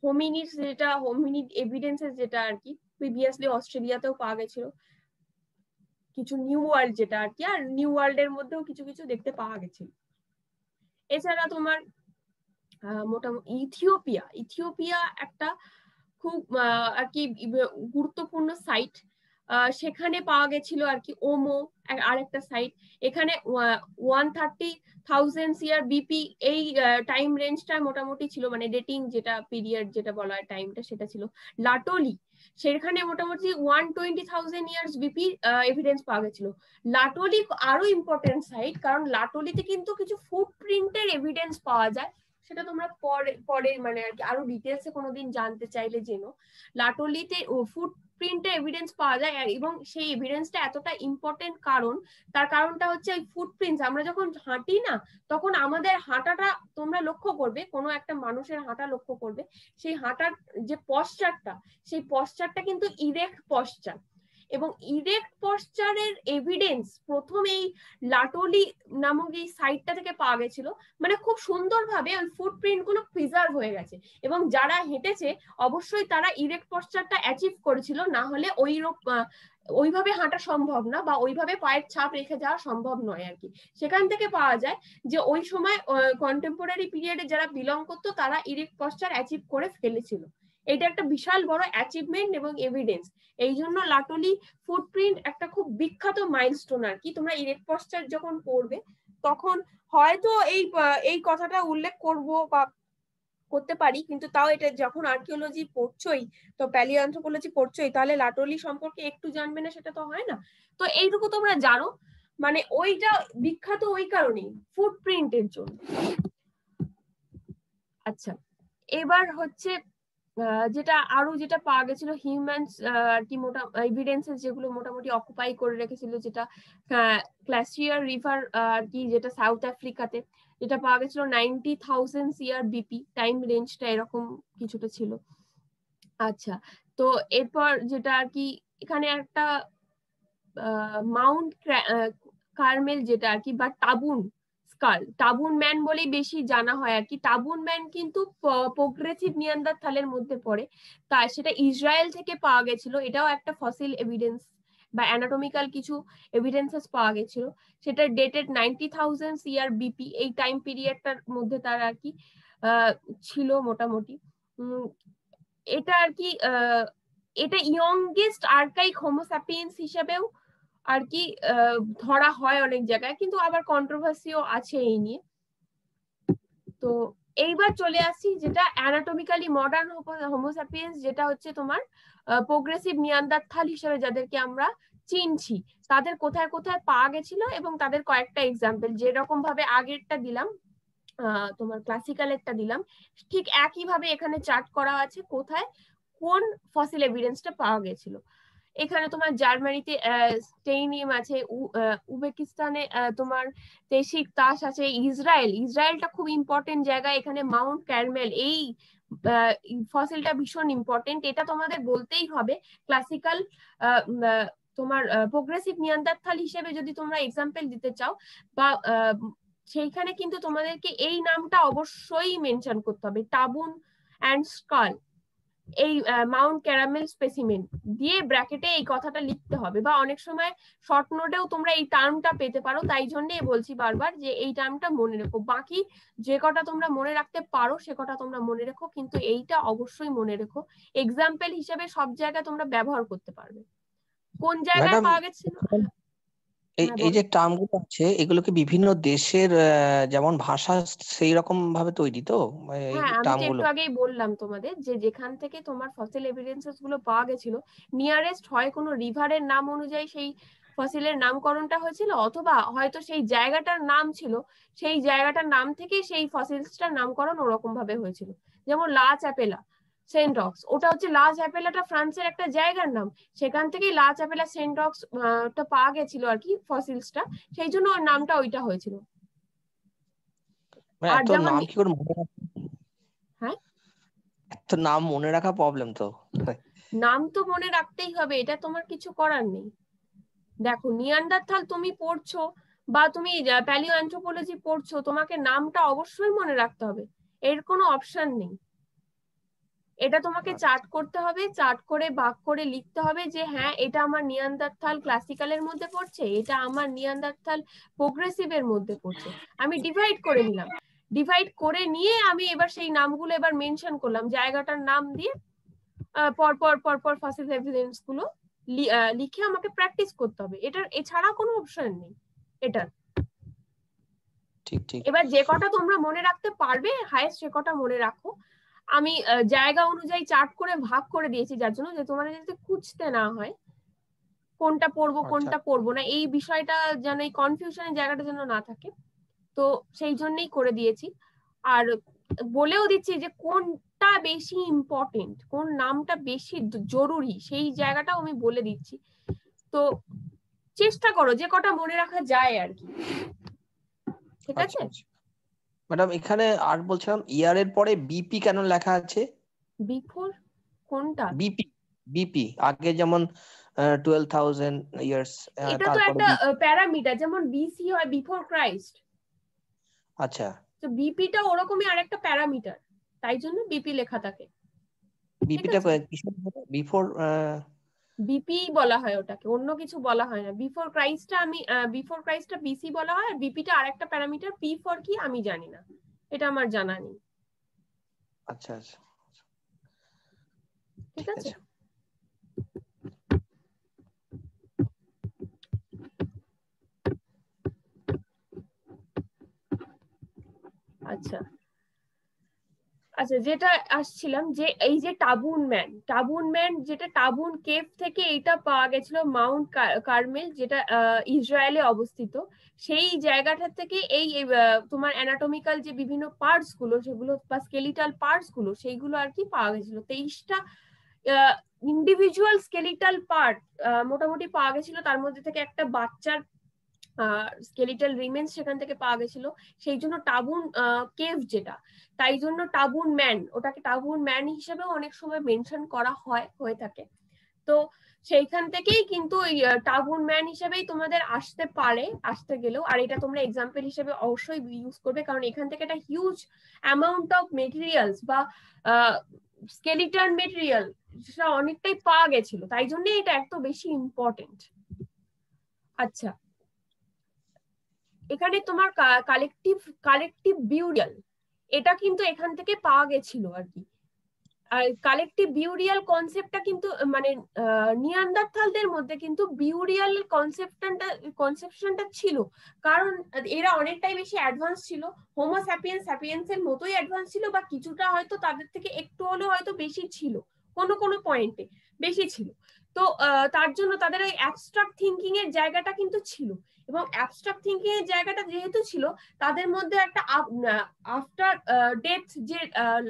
হোমিনিড যেটা হোমিনিড এভিডেন্সেস যেটা আর কি প্রিভিয়াসলি অস্ট্রেলিয়াতেও পাওয়া গেছিল। কিছু নিউ ওয়ার্ল্ড যেটা আর কি, আর নিউ ওয়ার্ল্ড এর মধ্যেও কিছু কিছু দেখতে পাওয়া গেছিল এছাড়া তোমার মোটামুটি ইথিওপিয়া ইথিওপিয়া একটা খুব আর কি গুরুত্বপূর্ণ সাইট সেখানে পাওয়া গেছিল আর কি ওমো, আর একটা সাইট এখানে one thirty thousand year BP এই টাইম রেঞ্জটা মোটামুটি ছিল মানে ডেটিং যেটা পিরিয়ড যেটা বলা হয় টাইমটা সেটা ছিল। লাটোলি, সেখানে মোটামুটি one twenty thousand years BP evidence পাওয়া গেছিল। লাটোলি আরও ইম্পর্টেন্ট সাইট কারণ লাটোলিতে কিন্তু কিছু ফুটপ্রিন্টের এভিডেন্স পাওয়া যায়। সেটা তোমরা পরে পরে মানে আর কি আরও ডিটেলসে কোনোদিন জানতে চাইলে জেনো। লাটোলিতে ফুড প্রিন্টে এভিডেন্স পাওয়া যায় এবং সেই এভিডেন্সটা এতটা ইম্পর্টেন্ট কারণ, তার কারণটা হচ্ছে ওই ফুটপ্রিন্টস আমরা যখন হাঁটি না, তখন আমাদের হাঁটাটা তোমরা লক্ষ্য করবে, কোনো একটা মানুষের হাঁটা লক্ষ্য করবে। সেই হাঁটার যে পশ্চারটা সেই পশ্চারটা কিন্তু ইরেক্ট পশ্চার এবং ইরেক্ট পশ্চারের এভিডেন্স প্রথম এই লাটোলি নামক এই সাইটটা থেকে পাওয়া গেছিল। মানে খুব সুন্দরভাবে ওই ফুটপ্রিন্টগুলো প্রিজার্ভ হয়ে গেছে। এবং যারা হেঁটেছে, অবশ্যই তারা ইরেক্ট পশ্চারটা অ্যাচিভ করেছিল। না হলে ওই ওইভাবে হাঁটা সম্ভব না বা ওইভাবে পায়ের ছাপ রেখে যাওয়া সম্ভব নয় আর কি। সেখান থেকে পাওয়া যায় যে ওই সময় কন্টেম্পোরারি পিরিয়ডে যারা বিলং করতো, তারা ইরেক্ট পশ্চার অ্যাচিভ করে ফেলেছিল। এটা একটা বিশাল বড় অ্যাচিভমেন্ট এবং এভিডেন্স এই জন্য লাটলি ফুটপ্রিন্ট একটা খুব বিখ্যাত মাইলস্টোন আর কি। তোমরা ইরেক্ট পশ্চার যখন পড়বে তখন হয়তো এই এই কথাটা উল্লেখ করব বা করতে পারি, কিন্তু তাও এটা যখন আর্কিওলজি পড়ছই, তো প্যালিও অ্যান্থ্রোপোলজি পড়ছই, তাহলে লাটলি সম্পর্কে একটু জানবে না, সেটা তো হয় না। তো এইটুকু তোমরা জানো মানে ওইটা বিখ্যাত ওই কারণেই ফুটপ্রিন্টের জন্য। আচ্ছা এবার হচ্ছে যেটা আরও যেটা পাওয়া গেছিল হিউম্যানস আর কি মোটা এভিডেন্সেস যেগুলো মোটামুটি অকুপাই করে রেখেছিল যেটা ক্লাসিয়ার রিভার আর কি যেটা সাউথ আফ্রিকাতে যেটা পাওয়া গেছিল ninety thousand CR BP time রেঞ্জটা এরকম কিছুটা ছিল। আচ্ছা তো এরপর যেটা আর কি, এখানে একটা মাউন্ট কার্মেল যেটা আর কি, বা টাবুন স্কাল টাবুন ম্যান বলেই বেশি জানা হয় আর কি। টাবুন ম্যান কিন্তু প্রোগ্রেসিভ নিয়ান্দার থালের মধ্যে পড়ে। তা সেটা ইসরায়েল থেকে পাওয়া গেছিল। এটাও একটা ফসিল এভিডেন্স বা অ্যানাটমিক্যাল কিছু এভিডেন্সেস পাওয়া গেছিল। সেটা dated ninety thousand CR BP এই টাইম পিরিয়ডটার মধ্যে তার আর কি ছিল মোটামুটি। এটা আর কি এটা ইয়ংগেস্ট আর্কাইক হোমোস্যাপিয়েন্স হিসেবেও আর কি ধরা হয় অনেক জায়গায়, কিন্তু আবার কন্ট্রোভার্সিও আছে এই নিয়ে। তো এইবার চলে আসছি যেটা অ্যানাটমিক্যালি মডার্ন হোমোস্যাপিয়েন্স যেটা হচ্ছে তোমার প্রোগ্রেসিভ নিয়ান্দার্থাল হিসেবে যাদেরকে আমরা চিনছি। তাদের কোথায় কোথায় পাওয়া গেছিল এবং তাদের কয়েকটা এক্সাম্পল যেরকম ভাবে আগেরটা দিলাম তোমার ক্লাসিক্যাল একটা দিলাম, ঠিক একইভাবে এখানে চার্ট করা আছে কোথায়, কোন ফসিল এভিডেন্সটা পাওয়া গেছিল। এখানে তোমার জার্মানিতে স্টেইনিয়াম আছে উজবেকিস্তানে তোমার তেশিক তাস আছে, ইসরায়েল। ইসরায়েলটা খুব ইম্পর্টেন্ট জায়গা, এখানে মাউন্ট ক্যারমেল, এই ফসিলটা ভীষণ ইম্পর্টেন্ট এটা তোমাদের বলতেই হবে। ক্লাসিক্যাল তোমার প্রোগ্রেসিভ নিয়ান্দার্থাল হিসেবে যদি তোমরা এক্সাম্পল দিতে চাও, বা সেইখানে কিন্তু তোমাদেরকে এই নামটা অবশ্যই মেনশন করতে হবে, টাবুন অ্যান্ড স্কাল। এই মাউন্ট ক্যারামেল স্পেসিমেন দিয়ে ব্র্যাকেটে এই কথাটা লিখতে হবে বা অনেক সময় শর্ট নোটেও তোমরা এই টার্মটা পেতে পারো তাই জন্যই বলছি বারবার যে এই টার্মটা মনে রেখো। বাকি যে কটা তোমরা মনে রাখতে পারো সে কটা তোমরা মনে রেখো কিন্তু এইটা অবশ্যই মনে রেখো। এক্সাম্পল হিসেবে সব জায়গায় তোমরা ব্যবহার করতে পারবে। কোন জায়গায় পাওয়া গেছিল? এই হ্যাঁ, এই যে টার্মগুলো আছে এগুলোকে বিভিন্ন দেশের যেমন ভাষা সেই রকম ভাবে তৈরি তো? হ্যাঁ আমি একটু আগেই বললাম তোমাদের যে যেখান থেকে তোমার ফসিল এভিডেন্সেসগুলো পাওয়া গেছিল নিয়ারেস্ট হয় কোনো রিভারের নাম অনুযায়ী সেই ফসিলের নামকরণটা হয়েছিল? অথবা হয়তো সেই জায়গাটার নাম ছিল সেই জায়গাটার নাম থেকে সেই ফসিলসটার নামকরণ ওরকম ভাবে হয়েছিল। যেমন লা চ্যাপেলা। সেন্টক্স ওটা হচ্ছে লা চ্যাপেলাটা ফ্রান্সের একটা জায়গার নাম। সেখান থেকেই লা চ্যাপেলা সেন্টক্স টা পাওয়া গেছিল আর কি ফসিলসটা সেই জন্য ওর নামটা ওইটা হয়েছিল। মানে আর যেমন হ্যাঁ? এত নাম মনে রাখা প্রবলেম তো। নাম তো মনে রাখতেই হবে এটা তোমার কিছু করার নেই। দেখো নিয়ান্ডারথাল তুমি পড়ছো বা তুমি প্যালিও অ্যান্থ্রোপোলজি পড়ছো তোমাকে নামটা অবশ্যই মনে রাখতে হবে। এর কোনো অপশন নেই। এটা তোমাকে চার্ট আচ্ছা। করতে হবে চার্ট করে বাক করে লিখতে হবে যে হ্যাঁ এটা আমার নিয়ান্দারথাল ক্লাসিক্যালের মধ্যে পড়ছে এটা আমার নিয়ান্দারথাল প্রোগ্রেসিভের মধ্যে পড়ছে। আমি ডিভাইড করে নিলাম। ডিভাইড করে নিয়ে আমি এবার সেই নামগুলো এবার মেনশন করলাম জায়গাটার নাম দিয়ে পর পর পর পর ফসিল এভিডেন্সগুলো লিখে আমাকে প্র্যাকটিস করতে হবে। এটার এছাড়া কোনো অপশন নেই এটার। ঠিক ঠিক। এবার যে কটা তোমরা মনে রাখতে পারবে হায়েস্ট সে কটা মনে রাখো আমি জায়গা অনুযায়ী চার্ট করে ভাগ করে দিয়েছি যার জন্য যে তোমাদের যাতে খুঁজতে না হয়। কোনটা পড়ব আচ্ছা। কোনটা পড়ব না এই বিষয়টা যেন এই কনফিউশনের জায়গাটা যেন না থাকে। তো সেই জন্যই করে দিয়েছি। আর বলেও দিচ্ছি যে কোনটা বেশি ইম্পর্টেন্ট কোন নামটা বেশি জরুরি সেই জায়গাটাও আমি বলে দিচ্ছি। তো চেষ্টা করো যে কটা মনে রাখা যায় আর কি। ঠিক আচ্ছা, আছে? আচ্ছা। ম্যাডাম এখানে আর বলছিলাম ইয়ার এর পরে বিপি কেন লেখা আছে? বিফোর কোনটা? বিপি বিপি আগে যেমন টুয়েলভ থাউজেন্ড ইয়ার্স এটা তো একটা প্যারামিটার যেমন বিসি হয় বিফোর ক্রাইস্ট আচ্ছা। তো বিপিটা ওরকমই আরেকটা প্যারামিটার তাই জন্য বিপি লেখা থাকে। বিপিটা বিফোর বিপি বলা হয় ওটাকে অন্য কিছু বলা হয় না। বিফোর ক্রাইস্টটা আমি বিফোর ক্রাইস্টটা বিসি বলা হয় আর বিপিটা আরেকটা প্যারামিটার পি ফর কি আমি জানি না। এটা আমার জানা নেই। আচ্ছা আচ্ছা। ঠিক আছে। আচ্ছা। আচ্ছা যেটা আসছিলাম যে এই যে টাবুন ম্যান টাবুন ম্যান যেটা টাবুন কেভ থেকে এটা পাওয়া গেছিল মাউন্ট কার্মেল যেটা ইসরায়েলে অবস্থিত। সেই জায়গাটা থেকে এই তোমার অ্যানাটমিক্যাল যে বিভিন্ন পার্টসগুলো সেগুলো বা স্কেলিটাল পার্টসগুলো সেইগুলো আর কি পাওয়া গেছিল। তেইশটা ইন্ডিভিজুয়াল স্কেলিটাল পার্ট মোটামুটি পাওয়া গেছিল। তার মধ্যে থেকে একটা বাচ্চার স্কেলিটাল রিমেন্স সেখান থেকে পাওয়া গেছিল। সেই জন্য টাবুন কেভ যেটা, তাই জন্য টাবুন ম্যান ওটাকে টাবুন ম্যান হিসেবেও অনেক সময় মেনশন করা হয়, হয়ে থাকে। তো সেইখান থেকেই কিন্তু টাবুন ম্যান হিসেবেই তোমাদের আসতে পারে, আসতে গেলেও। আর এটা তোমরা এক্সাম্পল হিসেবে অবশ্যই ইউজ করবে, কারণ এখান থেকে একটা হিউজ অ্যামাউন্ট অফ মেটেরিয়ালস বা স্কেলিটাল মেটেরিয়াল সেটা অনেকটাই পাওয়া গেছিল। তাই জন্য এটা এত বেশি ইম্পর্টেন্ট আচ্ছা। এখানে তোমার কালেকটিভ কালেকটিভ বিউরিয়াল এটা কিন্তু এখান থেকে পাওয়া গেছিল আর কি। আর কালেকটিভ বিউরিয়াল কনসেপ্টটা কিন্তু মানে নিয়ান্দারথালদের মধ্যে কিন্তু বিউরিয়াল কনসেপ্টটা কনসেপশনটা ছিল। কারণ এরা অনেকটাই বেশি অ্যাডভান্স ছিল। হোমো স্যাপিয়েন্স স্যাপিয়েন্স এর মতোই অ্যাডভান্স ছিল বা কিছুটা হয়তো তাদের থেকে একটু হলেও হয়তো বেশি ছিল। কোনো কোনো পয়েন্টে বেশি ছিল। তো তার জন্য তাদের ওই অ্যাবস্ট্রাক্ট থিঙ্কিং এর জায়গাটা কিন্তু ছিল। এবং অ্যাবস্ট্রাক্ট থিঙ্কিং এর জায়গাটা যেহেতু ছিল, তাদের মধ্যে একটা আফটার ডেথ যে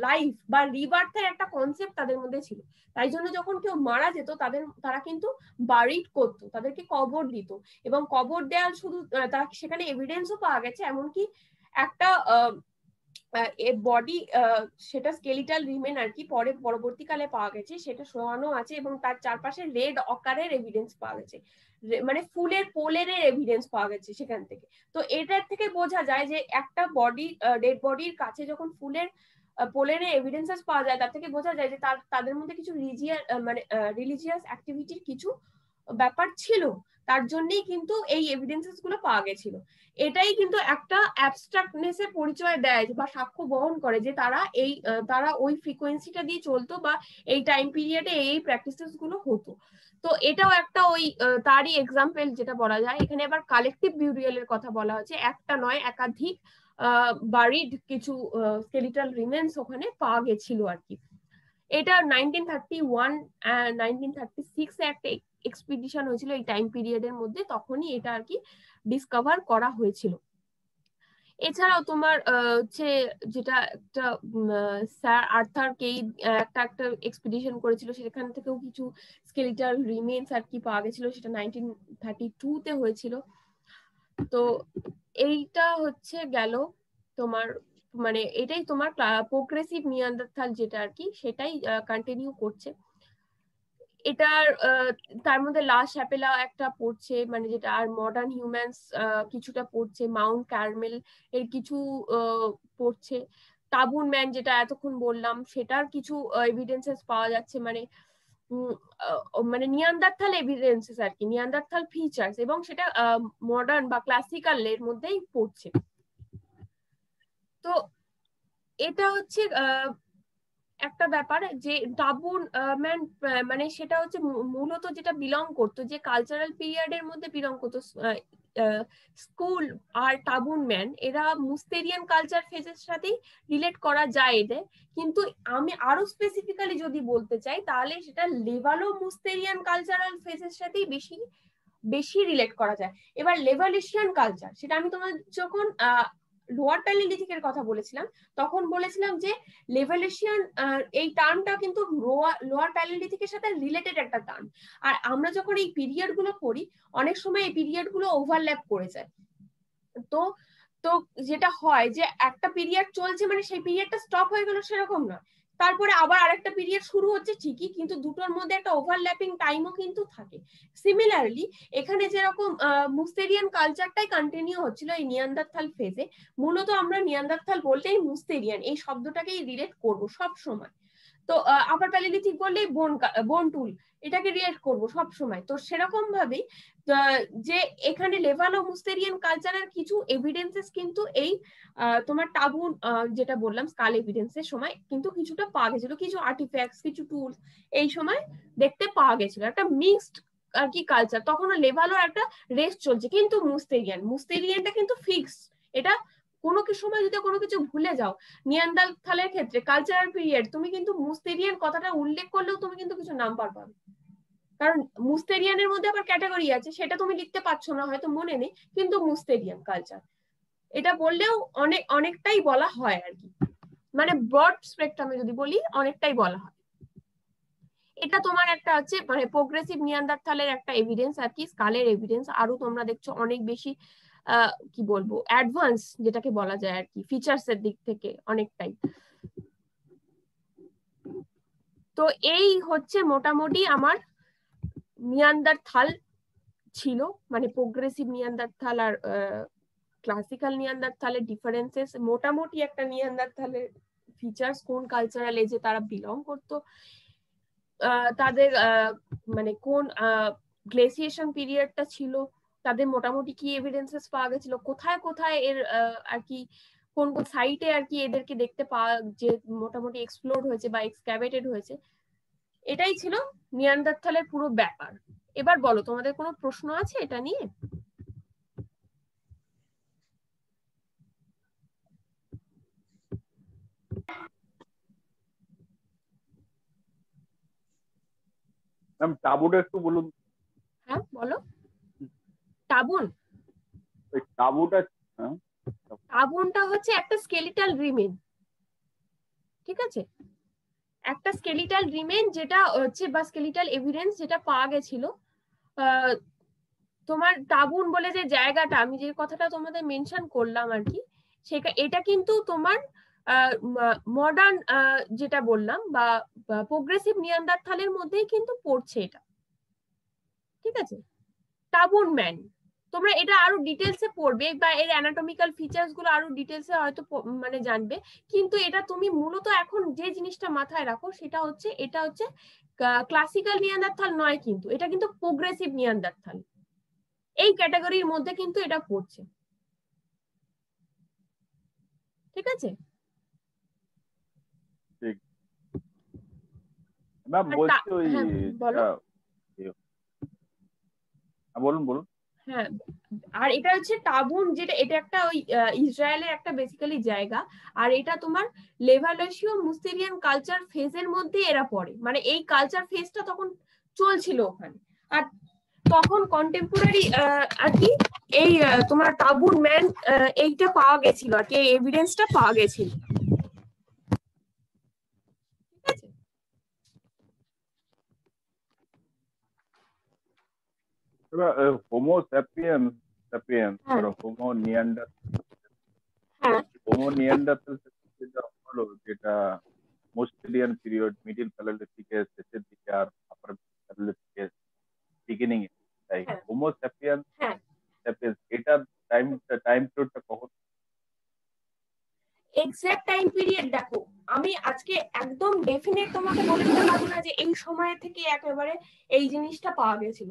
লাইফ বা রিবার্থের একটা কনসেপ্ট তাদের মধ্যে ছিল। তাই জন্য যখন কেউ মারা যেত, তাদের, তারা কিন্তু বারিড করত, তাদেরকে কবর দিত। এবং কবর দেওয়ার শুধু তারা সেখানে এভিডেন্সও পাওয়া গেছে, এমনকি একটা বডি সেটা স্কেলিটাল রিমেন আর কি পরে, পরবর্তীকালে পাওয়া গেছে, সেটা শোয়ানো আছে এবং তার চারপাশে রেড অকারের এভিডেন্স পাওয়া গেছে। মানে ফুলের পোলের এভিডেন্স পাওয়া গেছে সেখান থেকে। তো এটার থেকে বোঝা যায় যে একটা বডি ডেড বডির কাছে যখন ফুলের পোলের এভিডেন্সেস পাওয়া যায়, তার থেকে বোঝা যায় যে তার, তাদের মধ্যে কিছু রিজিয়াস মানে রিলিজিয়াস অ্যাক্টিভিটির কিছু ব্যাপার ছিল। তার জন্যই কিন্তু এই এভিডেন্সেসগুলো পাওয়া গেছিল। এটাই কিন্তু একটা অ্যাবস্ট্রাক্টনেস এর পরিচয় দেয় বা সাক্ষ্য বহন করে যে তারা এই, তারা ওই ফ্রিকোয়েন্সিটা দিয়ে চলতো বা এই টাইম পিরিয়ডে এই প্র্যাকটিসেসগুলো হতো। তো এটাও একটা ওই, তারই এক্সাম্পল যেটা বলা যায়। এখানে আবার কালেকটিভ বিউরিয়ালের কথা বলা হচ্ছে। একটা নয়, একাধিক বারিড কিছু স্কেলিটাল রিমেন্স ওখানে পাওয়া গেছিল আর কি। এটা nineteen thirty one nineteen thirty six একটা এক্সপিডিশন হয়েছিল এই টাইম পিরিয়ডের মধ্যে, তখনই এটা আর কি ডিসকভার করা হয়েছিল। এছাড়াও তোমার হচ্ছে যেটা একটা স্যার আর্থার কেই একটা একটা এক্সপিডিশন করেছিল, সেখান থেকেও কিছু স্কেলিটাল রিমেন্স আর কি পাওয়া গেছিল, সেটা নাইনটিন থার্টি টু তে হয়েছিল। তো এইটা হচ্ছে গেল তোমার মানে এটাই তোমার প্রোগ্রেসিভ নিয়ান্দারথাল যেটা আর কি, সেটাই কন্টিনিউ করছে। এটার তার মধ্যে লাশ অ্যাপেলা একটা পড়ছে মানে যেটা আর মডার্ন হিউম্যানস কিছুটা পড়ছে মাউন্ট কার্মেল এর কিছু পড়ছে। তাবুন ম্যান যেটা এতক্ষণ বললাম, সেটার কিছু এভিডেন্সেস পাওয়া যাচ্ছে মানে মানে নিয়ান্দারথাল এভিডেন্সেস আর কি নিয়ান্দারথাল ফিচার্স এবং সেটা মডার্ন বা ক্লাসিক্যাল এর মধ্যেই পড়ছে। তো, এটা হচ্ছে একটা ব্যাপার যে টাবুন ম্যান মানে সেটা হচ্ছে মূলত যেটা বিলং করতো, যে কালচারাল পিরিয়ডের মধ্যে বিলং করতো স্কুল আর টাবুন ম্যান এরা মুস্তেরিয়ান কালচার ফেজের সাথেই রিলেট করা যায় এদের। কিন্তু আমি আরও স্পেসিফিক্যালি যদি বলতে চাই, তাহলে সেটা লেভালো মুস্তেরিয়ান কালচারাল ফেজের সাথেই বেশি বেশি রিলেট করা যায়। এবার লেভালিশিয়ান কালচার সেটা আমি তোমার যখন লোয়ার প্যালিলিথিকের কথা বলেছিলাম, তখন বলেছিলাম যে লেভেলেশিয়ান এই টার্মটা কিন্তু লোয়ার প্যালিলিথিকের সাথে রিলেটেড একটা টার্ম। আর আমরা যখন এই পিরিয়ডগুলো পড়ি, অনেক সময় এই পিরিয়ডগুলো ওভারল্যাপ করে যায়। তো তো যেটা হয় যে একটা পিরিয়ড চলছে মানে সেই পিরিয়ডটা স্টপ হয়ে গেল সেরকম নয়। তারপরে আবার আরেকটা পিরিয়ড শুরু হচ্ছে ঠিকই, কিন্তু দুটোর মধ্যে একটা ওভারল্যাপিং টাইমও কিন্তু থাকে। সিমিলারলি এখানে যেরকম মুস্তেরিয়ান কালচারটাই কন্টিনিউ হচ্ছিল এই নিয়ান্দারথাল ফেজে মূলত আমরা নিয়ান্দারথাল বলতেই মুস্তেরিয়ান এই শব্দটাকেই রিলেট করব সব সময় তো আপার প্যালিলিথিক বললেই বোন বোন টুল এটাকে রিলেট করব সব সময়। তো সেরকম ভাবেই যে এখানে লেভালো মুস্তেরিয়ান কালচারের কিছু এভিডেন্সেস কিন্তু এই তোমার টাবুন যেটা বললাম স্কাল এভিডেন্সের সময় কিন্তু কিছুটা পাওয়া গেছিল। কিছু আর্টিফ্যাক্টস কিছু টুলস এই সময় দেখতে পাওয়া গেছিল। একটা মিক্সড আর কি কালচার তখন লেভালোর একটা রেস চলছে। কিন্তু মুস্তেরিয়ান, মুস্তেরিয়ানটা কিন্তু ফিক্স এটা কোনো কিছু সময় যদি কোনো কিছু ভুলে যাও, নিয়ান্দাল থালের ক্ষেত্রে কালচারাল পিরিয়ড তুমি কিন্তু মুস্তেরিয়ান কথাটা উল্লেখ করলেও তুমি কিন্তু কিছু নাম্বার পাবে। কারণ মুস্তেরিয়ানের মধ্যে আবার ক্যাটাগরি আছে, সেটা তুমি লিখতে পারছ না, হয়তো মনে নেই, কিন্তু মুস্তেরিয়ান কালচার এটা বললেও অনেক অনেকটাই বলা হয় আর কি। মানে ব্রড স্পেকট্রামে যদি বলি, অনেকটাই বলা হয়। এটা তোমার একটা হচ্ছে মানে প্রোগ্রেসিভ নিয়ান্দারথালের একটা এভিডেন্স আর কি স্কালের এভিডেন্স আরও তোমরা দেখছ অনেক বেশি কি বলব? অ্যাডভান্স যেটাকে বলা যায় আর কি ফিচার্স এর দিক থেকে অনেকটাই। তো এই হচ্ছে মোটামুটি আমার নিয়ান্দার থাল ছিল মানে প্রোগ্রেসিভ নিয়ান্দার থাল আর ক্লাসিক্যাল নিয়ান্দার থালের ডিফারেন্সেস মোটামুটি একটা নিয়ান্দার থালের ফিচার্স কোন কালচারাল এজে তারা বিলং করতো তাদের মানে কোন গ্লেসিয়েশন পিরিয়ডটা ছিল তাদের মোটামুটি কি এভিডেন্সেস পাওয়া গেছিল? কোথায় কোথায় এর আর কি কোন কোন সাইটে আর কি এদেরকে দেখতে পাওয়া যে মোটামুটি এক্সপ্লোর হয়েছে বা এক্সক্যাভেটেড হয়েছে? এটাই ছিল নিয়ান্দারথালের পুরো ব্যাপার। এবার বলো তোমাদের কোনো প্রশ্ন আছে এটা নিয়ে? ম্যাম টাবুটা একটু বলুন। হ্যাঁ বলো। টাবুন ওই টাবুটা হ্যাঁ? টাবুনটা হচ্ছে একটা স্কেলিটাল রিমেন ঠিক আছে? একটা স্কেলিটাল রিমেন যেটা হচ্ছে বা স্কেলিটাল এভিডেন্স যেটা পাওয়া গেছিল তোমার টাবুন বলে যে জায়গাটা আমি যে কথাটা তোমাদের মেনশন করলাম আর কি সেটা এটা কিন্তু তোমার মডার্ন যেটা বললাম বা প্রোগ্রেসিভ নিয়ান্দারথালের মধ্যেই কিন্তু পড়ছে এটা। ঠিক আছে? টাবুন ম্যান তোমরা এটা আরও ডিটেলসে পড়বে বা এর অ্যানাটমিক্যাল ফিচার্সগুলো আরও ডিটেলসে হয়তো মানে জানবে। কিন্তু এটা তুমি মূলত এখন যে জিনিসটা মাথায় রাখো সেটা হচ্ছে এটা হচ্ছে ক্লাসিক্যাল নিয়ান্দারথাল নয় কিন্তু এটা কিন্তু প্রোগ্রেসিভ নিয়ান্দারথাল এই ক্যাটাগরির মধ্যে কিন্তু এটা পড়ছে। ঠিক আছে? ম্যাম বলছি ওই বলুন বলুন। হ্যাঁ আর এটা হচ্ছে টাবুন যেটা, এটা একটা ওই ইসরায়েলের একটা বেসিক্যালি জায়গা। আর এটা তোমার লেভালেশীয় মুস্তেরিয়ান কালচার ফেজের মধ্যে এরা পড়ে। মানে এই কালচার ফেজটা তখন চলছিল ওখানে। আর তখন কন্টেম্পোরারি আর কি, এই তোমার টাবুন ম্যান এইটা পাওয়া গেছিল আর কি এভিডেন্সটা পাওয়া গেছিল ঠিক আছে homo sapiens sapiens homo Neander homo Neanderthal যেটা হলো যেটা মোস্টেলিয়ান পিরিয়ড মিডিল প্যালেলিথিকের শেষের দিকে আর আপার প্যালেলিথিকের বিগিনিং এ তাই হোমো স্যাপিয়েন্স স্যাপিয়েন্স এটা টাইম টাইম পিরিয়ডটা কখন এক্সাক্ট টাইম পিরিয়ড দেখো আমি আজকে একদম ডেফিনেট তোমাকে বলে দিতে পারব না যে এই সময় থেকে একেবারে এই জিনিসটা পাওয়া গেছিল।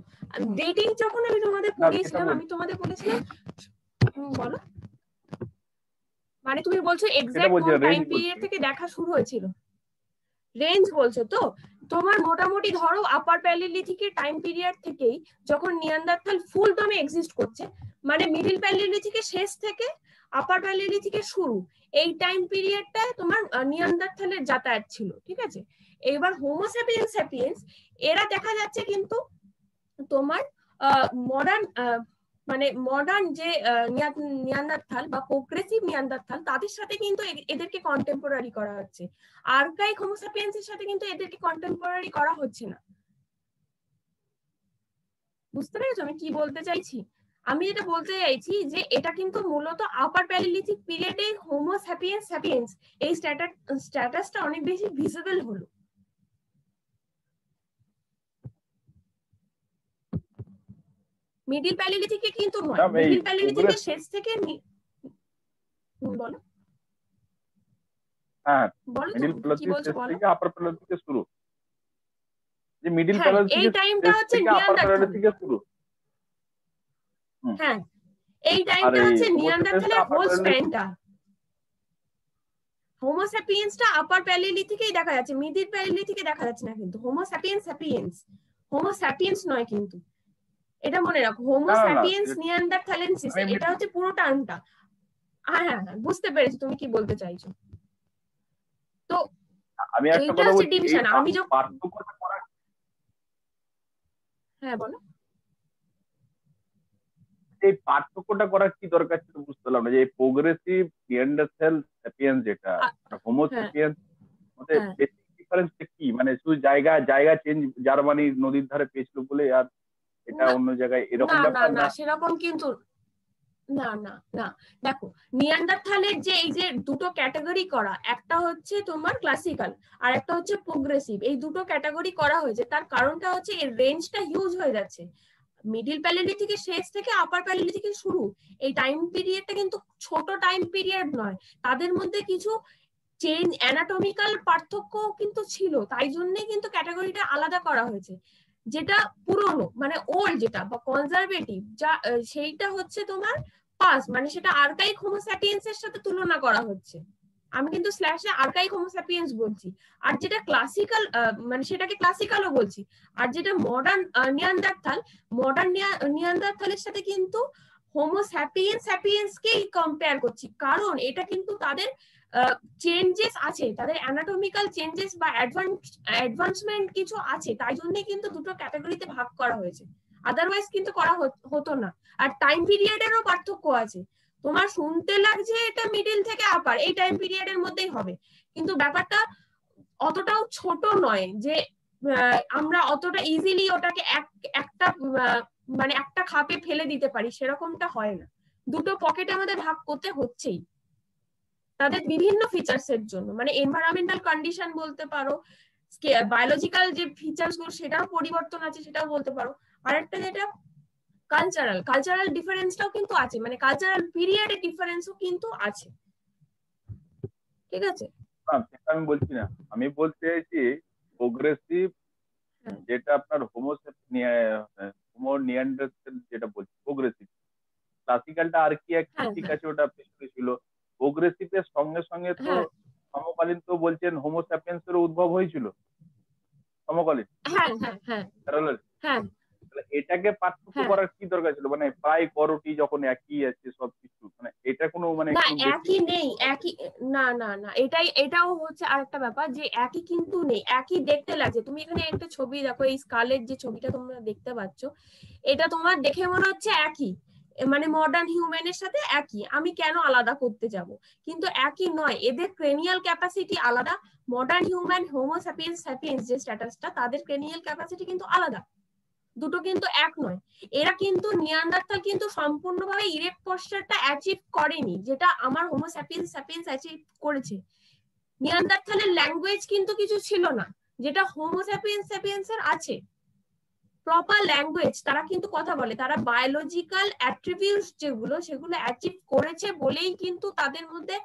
ডেটিং যখন আমি তোমাদের পড়িয়েছিলাম আমি তোমাদের বলেছিলাম বলো। মানে তুমি বলছো এক্সাক্ট টাইম পিরিয়ড থেকে দেখা শুরু হয়েছিল। রেঞ্জ বলছো তো? তোমার মোটামুটি ধরো আপার প্যালিলিথিকের টাইম পিরিয়ড থেকেই যখন নিয়ান্দারথাল ফুল দমে এক্সিস্ট করছে মানে মিডিল প্যালিলিথিকের শেষ থেকে আপার প্যালিলিথিকের শুরু, এই টাইম পিরিয়ডটায় তোমার নিয়ান্দারথালের যাতায়াত ছিল, ঠিক আছে? এবার হোমোস্যাপিয়েন্স স্যাপিয়েন্স এরা দেখা যাচ্ছে কিন্তু তোমার মডার্ন মানে মডার্ন যে নিয়ান্দারথাল বা প্রোগ্রেসিভ নিয়ান্দারথাল তাদের সাথে কিন্তু এদেরকে কন্টেম্পোরারি করা হচ্ছে। আর্কাইক হোমোসাপিয়েন্স এর সাথে কিন্তু এদেরকে কন্টেম্পোরারি করা হচ্ছে না। বুঝতে পেরেছ? আমি কি বলতে চাইছি? আমি যেটা বলতে চাইছি যে এটা কিন্তু মূলত আপার প্যালিলিথিক পিরিয়ডে হোমো স্যাপিয়েন্স স্যাপিয়েন্স এই স্ট্যাটাসটা অনেক বেশি ভিজিবল হলো। মিডিল প্যালিলিথিকে কিন্তু নয় মিডিল প্যালিলিথিকের শেষ থেকে বলো। হ্যাঁ মিডিল প্যালিলিথিক শেষ থেকে আপার প্যালিলিথিকে শুরু। যে মিডিল প্যালিলিথিক এই টাইমটা হচ্ছে নিয়ান্ডারথ্যাল শুরু। হ্যাঁ এই টাইমটা হচ্ছে নিয়ান্ডারথ্যালের হোল স্প্যানটা হোমো স্যাপিয়েন্সটা আপার প্যালিলিথিকেই দেখা যাচ্ছে মিডিল প্যালিলিথিকে দেখা যাচ্ছে না কিন্তু। Homo sapiens sapiens Homo sapiens নয় কিন্তু। এটা মনে রাখো হোমো স্যাপিয়েন্স নিয়ান্ডারথ্যালেন্সিস এটা হচ্ছে পুরো টার্মটা। হ্যাঁ হ্যাঁ হ্যাঁ বুঝতে পেরেছি তুমি কি বলতে চাইছো। তো আমি একটা কথা বলছি আমি যখন পার্থক্যটা হ্যাঁ বলো। এই পার্থক্যটা করার কি দরকার ছিল বুঝতে পারলাম না। যে প্রোগ্রেসিভ নিয়ান্ডারথ্যাল স্যাপিয়েন্স যেটা হোমো স্যাপিয়েন্স মধ্যে বেসিক ডিফারেন্স কি? মানে শুধু জায়গা জায়গা চেঞ্জ জার্মানি নদীর ধারে পেয়েছিল বলে আর এটা অন্য জায়গায় এরকম ব্যাপার না সেরকম কিন্তু না না না। দেখো নিয়ান্ডারথালের যে এই যে দুটো ক্যাটাগরি করা একটা হচ্ছে তোমার ক্লাসিক্যাল আর একটা হচ্ছে প্রোগ্রেসিভ এই দুটো ক্যাটাগরি করা হয়েছে তার কারণটা হচ্ছে এর রেঞ্জটা হিউজ হয়ে যাচ্ছে। মিডিল প্যালিলি থেকে শেষ থেকে আপার প্যালিলি থেকে শুরু, এই টাইম পিরিয়ডটা কিন্তু ছোট টাইম পিরিয়ড নয়। তাদের মধ্যে কিছু চেঞ্জ অ্যানাটমিক্যাল পার্থক্য কিন্তু ছিল, তাই জন্য কিন্তু ক্যাটাগরিটা আলাদা করা হয়েছে। যেটা পুরনো মানে ওল্ড যেটা, বা কনজারভেটিভ যা সেইটা হচ্ছে তোমার পাস মানে সেটা আর্কাইক হোমোস্যাপিয়েন্স এর সাথে তুলনা করা হচ্ছে। আমি কিন্তু স্ল্যাশে আর্কাইক হোমোস্যাপিয়েন্স বলছি। আর যেটা ক্লাসিক্যাল মানে সেটাকে ক্লাসিক্যালও বলছি। আর যেটা মডার্ন নিয়ান্ডারথাল মডার্ন নিয়ান্ডারথালের সাথে কিন্তু হোমোস্যাপিয়েন্স স্যাপিয়েন্সকেই কম্পেয়ার করছি। কারণ এটা কিন্তু তাদের চেঞ্জেস আছে। তাদের অ্যানাটমিক্যাল চেঞ্জেস বা অ্যাডভান্সমেন্ট কিছু আছে। তাই জন্য কিন্তু দুটো ক্যাটাগরিতে ভাগ করা হয়েছে। আদারওয়াইজ কিন্তু করা হতো না। আর টাইম পিরিয়ডেরও পার্থক্য আছে। তোমার শুনতে লাগছে এটা মিডিল থেকে আপার এই টাইম পিরিয়ডের মধ্যেই হবে। কিন্তু ব্যাপারটা অতটাও ছোট নয় যে আমরা অতটা ইজিলি ওটাকে একটা মানে একটা খাপে ফেলে দিতে পারি, সেরকমটা হয় না। দুটো পকেট আমাদের ভাগ করতে হচ্ছেই। তাদের বিভিন্ন ফিচার্স এর জন্য মানে এনভায়রনমেন্টাল কন্ডিশন বলতে পারো বায়োলজিক্যাল যে ফিচার্সগুলো, সেটাও পরিবর্তন আছে, সেটাও বলতে পারো। আর একটা যেটা কালচারাল কালচারাল ডিফারেন্সটাও কিন্তু আছে মানে কালচারাল পিরিয়ডের ডিফারেন্সও কিন্তু আছে। ঠিক আছে? আমি বলছি না। আমি বলতে চাইছি প্রোগ্রেসিভ যেটা আপনার হোমোসেপ হোমো নিয়ান্ডারসেল যেটা বলছি প্রোগ্রেসিভ ক্লাসিক্যালটা আর কি এক ঠিক আছে ওটা ছিল। প্রোগ্রেসিভের সঙ্গে সঙ্গে তো সমকালীন তো বলছেন হোমোস্যাপিয়েন্স এর উদ্ভব হয়েছিল। সমকালীন। হ্যাঁ হ্যাঁ হ্যাঁ। হ্যাঁ এটাকে পার্থক্য করার কি দরকার ছিল? মানে প্রায় করোটি যখন একই আছে সবকিছু মানে এটা কোনো মানে না একই নেই একই না না না এটাই এটাও হচ্ছে আরেকটা ব্যাপার যে একই কিন্তু নেই একই দেখতে লাগছে। তুমি এখানে একটা ছবি দেখো এই স্কালের যে ছবিটা তোমরা দেখতে পাচ্ছ এটা তোমার দেখে মনে হচ্ছে একই মানে মডার্ন হিউম্যানের সাথে একই আমি কেন আলাদা করতে যাব? কিন্তু একই নয় এদের ক্রেনিয়াল ক্যাপাসিটি আলাদা modern human homo sapiens sapiens যে স্ট্যাটাসটা তাদের ক্রেনিয়াল ক্যাপাসিটি কিন্তু আলাদা। দুটো কিন্তু এক নয়। এরা কিন্তু নিয়ান্ডারথাল কিন্তু সম্পূর্ণভাবে ইরেক্ট পশ্চারটা অ্যাচিভ করেনি, যেটা আমার হোমোস্যাপিয়েন্স স্যাপিয়েন্স অ্যাচিভ করেছে। নিয়ান্ডারথালের ল্যাঙ্গুয়েজ কিন্তু কিছু ছিল না, যেটা হোমোস্যাপিয়েন্স স্যাপিয়েন্স এর আছে। প্রপার ল্যাঙ্গুয়েজ তারা কিন্তু কথা বলে, তারা বায়োলজিক্যাল অ্যাট্রিবিউটস যেগুলো, সেগুলো অ্যাচিভ করেছে বলেই কিন্তু তাদের মধ্যে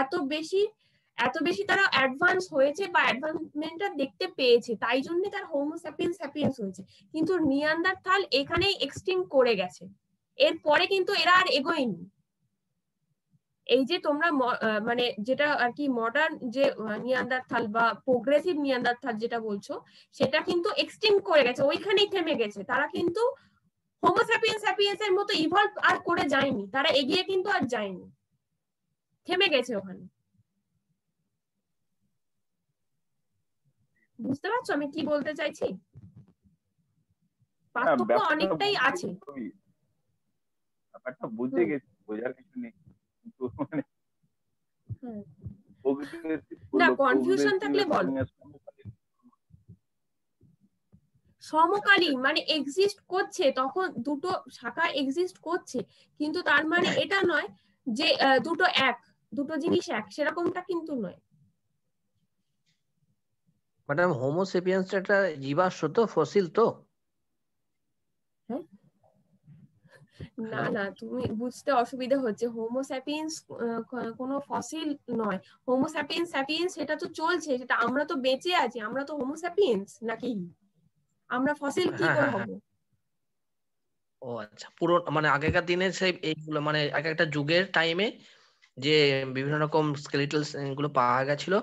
এত বেশি এত বেশি তারা অ্যাডভান্স হয়েছে বা অ্যাডভান্সমেন্টটা দেখতে পেয়েছে, তাই জন্য তার হোমোস্যাপিয়েন্স স্যাপিয়েন্স হয়েছে। কিন্তু নিয়ান্ডারথাল এখানেই এক্সটিং করে গেছে। এরপরে কিন্তু এরা আর এগোয়নি। এই যে তোমরা মানে যেটা আর কি মডার্ন যে নিয়ান্ডারথাল বা প্রোগ্রেসিভ নিয়ান্ডারথাল যেটা বলছো, সেটা কিন্তু এক্সটিং করে গেছে, ওইখানেই থেমে গেছে। তারা কিন্তু হোমোস্যাপিয়েন্স স্যাপিয়েন্স এর মতো ইভলভ আর করে যায়নি। তারা এগিয়ে কিন্তু আর যায়নি। থেমে গেছে ওখানে। বুঝতে পারছ? আমি কি বলতে চাইছি? পার্থক্য অনেকটাই আছে। ব্যাপারটা বুঝে গেছি বোঝার কিছু নেই। কিন্তু মানে না কনফিউশন থাকলে বল। সমকালীন মানে এক্সিস্ট করছে তখন দুটো শাখা এক্সিস্ট করছে কিন্তু তার মানে এটা নয় যে দুটো এক দুটো জিনিস এক সেরকমটা কিন্তু নয়। ম্যাডাম হোমোসেপিয়েন্স একটা জীবাশ্ম তো ফসিল তো? হ্যাঁ? না না তুমি বুঝতে অসুবিধা হচ্ছে। হোমোস্যাপিয়েন্স কোনো ফসিল নয়। হোমোস্যাপিয়েন্স স্যাপিয়েন্স সেটা তো চলছে সেটা আমরা তো বেঁচে আছি। আমরা তো হোমোস্যাপিয়েন্স নাকি? আমরা ফসিল কি করে হব? ও আচ্ছা পুরো মানে আগেকার দিনে সেই এইগুলো মানে এক একটা যুগের টাইমে যে বিভিন্ন রকম স্কেলিটালগুলো পাওয়া গেছিল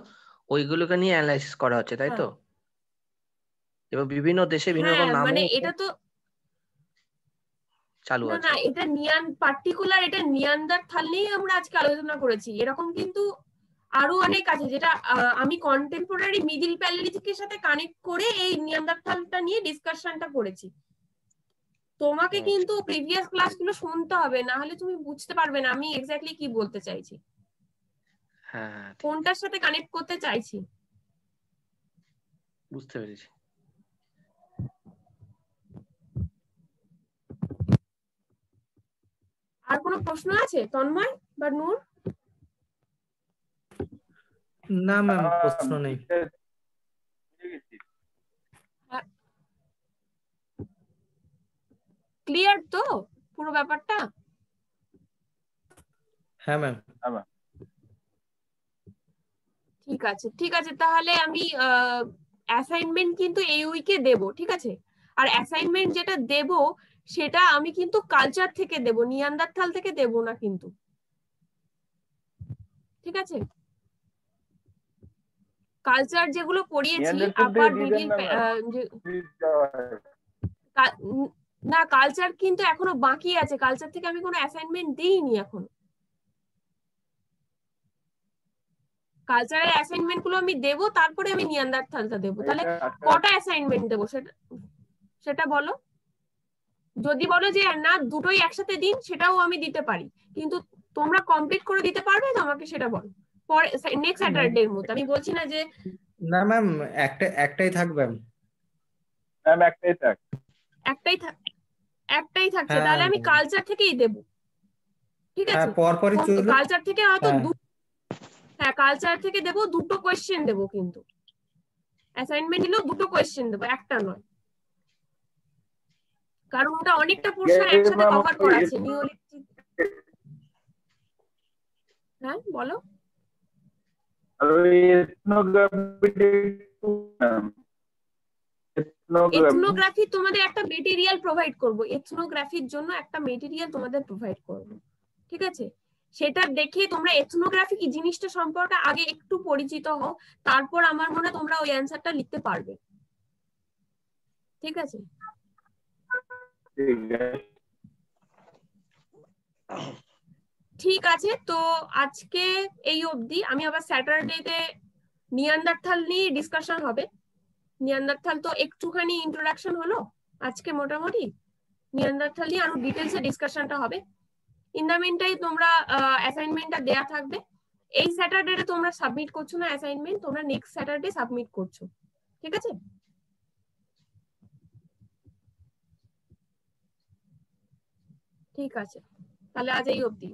ওইগুলোকে নিয়ে অ্যানালাইসিস করা হচ্ছে তাই তো? হ্যাঁ। এবার বিভিন্ন দেশে বিভিন্ন রকম হ্যাঁ, নাম মানে এটা তো চালু আছে না এটা নিয়ান পার্টিকুলার এটা নিয়ান্ডারথাল নিয়ে আমরা আজকে আলোচনা করেছি। এরকম কিন্তু আরও অনেক আছে যেটা আমি কন্টেম্পোরারি মিডিল প্যালিথিকের সাথে কানেক্ট করে এই নিয়ান্ডারথালটা নিয়ে ডিসকাশনটা করেছি। তোমাকে আচ্ছা। কিন্তু প্রিভিয়াস ক্লাসগুলো শুনতে হবে না হলে তুমি বুঝতে পারবে না আমি এক্স্যাক্টলি কি বলতে চাইছি। হ্যাঁ, হ্যাঁ কোনটার সাথে কানেক্ট করতে চাইছি। বুঝতে পেরেছি। আর কোনো প্রশ্ন আছে? তন্ময় বা নূর? না ম্যাম প্রশ্ন নেই। ক্লিয়ার তো পুরো ব্যাপারটা? হ্যাঁ ম্যাম হ্যাঁ ম্যাম ঠিক আছে ঠিক আছে তাহলে আমি অ্যাসাইনমেন্ট কিন্তু এই উইকে দেব ঠিক আছে? আর অ্যাসাইনমেন্ট যেটা দেব সেটা আমি কিন্তু কালচার থেকে দেব নিয়ান্দারথাল থেকে দেব না কিন্তু। ঠিক আছে? কালচার যেগুলো পড়িয়েছি আপার মিডিল না কালচার কিন্তু এখনও বাকি আছে কালচার থেকে আমি কোনো অ্যাসাইনমেন্ট দিইনি এখনও। কালচারের অ্যাসাইনমেন্টগুলো আমি দেব তারপরে আমি নিয়ান্দারথালটা দেব। তাহলে কটা অ্যাসাইনমেন্ট দেব? সেটা সেটা বলো। যদি বলো যে না দুটোই একসাথে দিন সেটাও আমি দিতে পারি। কিন্তু তোমরা কমপ্লিট করে দিতে পারবে তো? আমাকে সেটা বলো। পরে নেক্সট স্যাটারডে এর মধ্যে। আমি বলছি না যে না ম্যাম একটা একটাই থাকবে ম্যাম একটাই থাক। একটাই থাক একটাই থাকছে। তাহলে আমি কালচার হ্যাঁ। থেকেই দেব। ঠিক আছে? পর পরই চলবে। কালচার থেকে হয়তো হ্যাঁ, হ্যাঁ কালচার থেকে দেব দুটো কোয়েশ্চেন দেব কিন্তু। অ্যাসাইনমেন্ট দিলেও দুটো কোয়েশ্চেন দেব একটা নয়। কারণ ওটা অনেকটা পোর্শন একসাথে কভার করা আছে। হ্যাঁ বলো। এথনোগ্রাফি তোমাদের একটা মেটেরিয়াল প্রোভাইড করব। এথনোগ্রাফির জন্য একটা মেটেরিয়াল তোমাদের প্রোভাইড করব। ঠিক আছে? সেটা দেখে তোমরা এথনোগ্রাফি কি জিনিসটা সম্পর্কে আগে একটু পরিচিত হও, তারপর আমার মনে তোমরা ওই অ্যান্সারটা লিখতে পারবে। ঠিক আছে? ঠিক আছে, তো আজকে এই অবধি। আমি আবার স্যাটারডেতে নিয়ান্দারথাল নিয়ে ডিসকাশন হবে। নিয়ান্দারথাল তো একটুখানি ইন্ট্রোডাকশন হলো। আজকে মোটামুটি নিয়ান্দারথাল নিয়ে আরও ডিটেলসে ডিসকাশনটা হবে। ইন দা মিন টাইম তোমরা অ্যাসাইনমেন্টটা দেয়া থাকবে। এই স্যাটারডে তোমরা সাবমিট করছ না অ্যাসাইনমেন্ট তোমরা নেক্সট স্যাটারডে সাবমিট করছ। ঠিক আছে? ঠিক আছে। তাহলে আজ এই অবধি।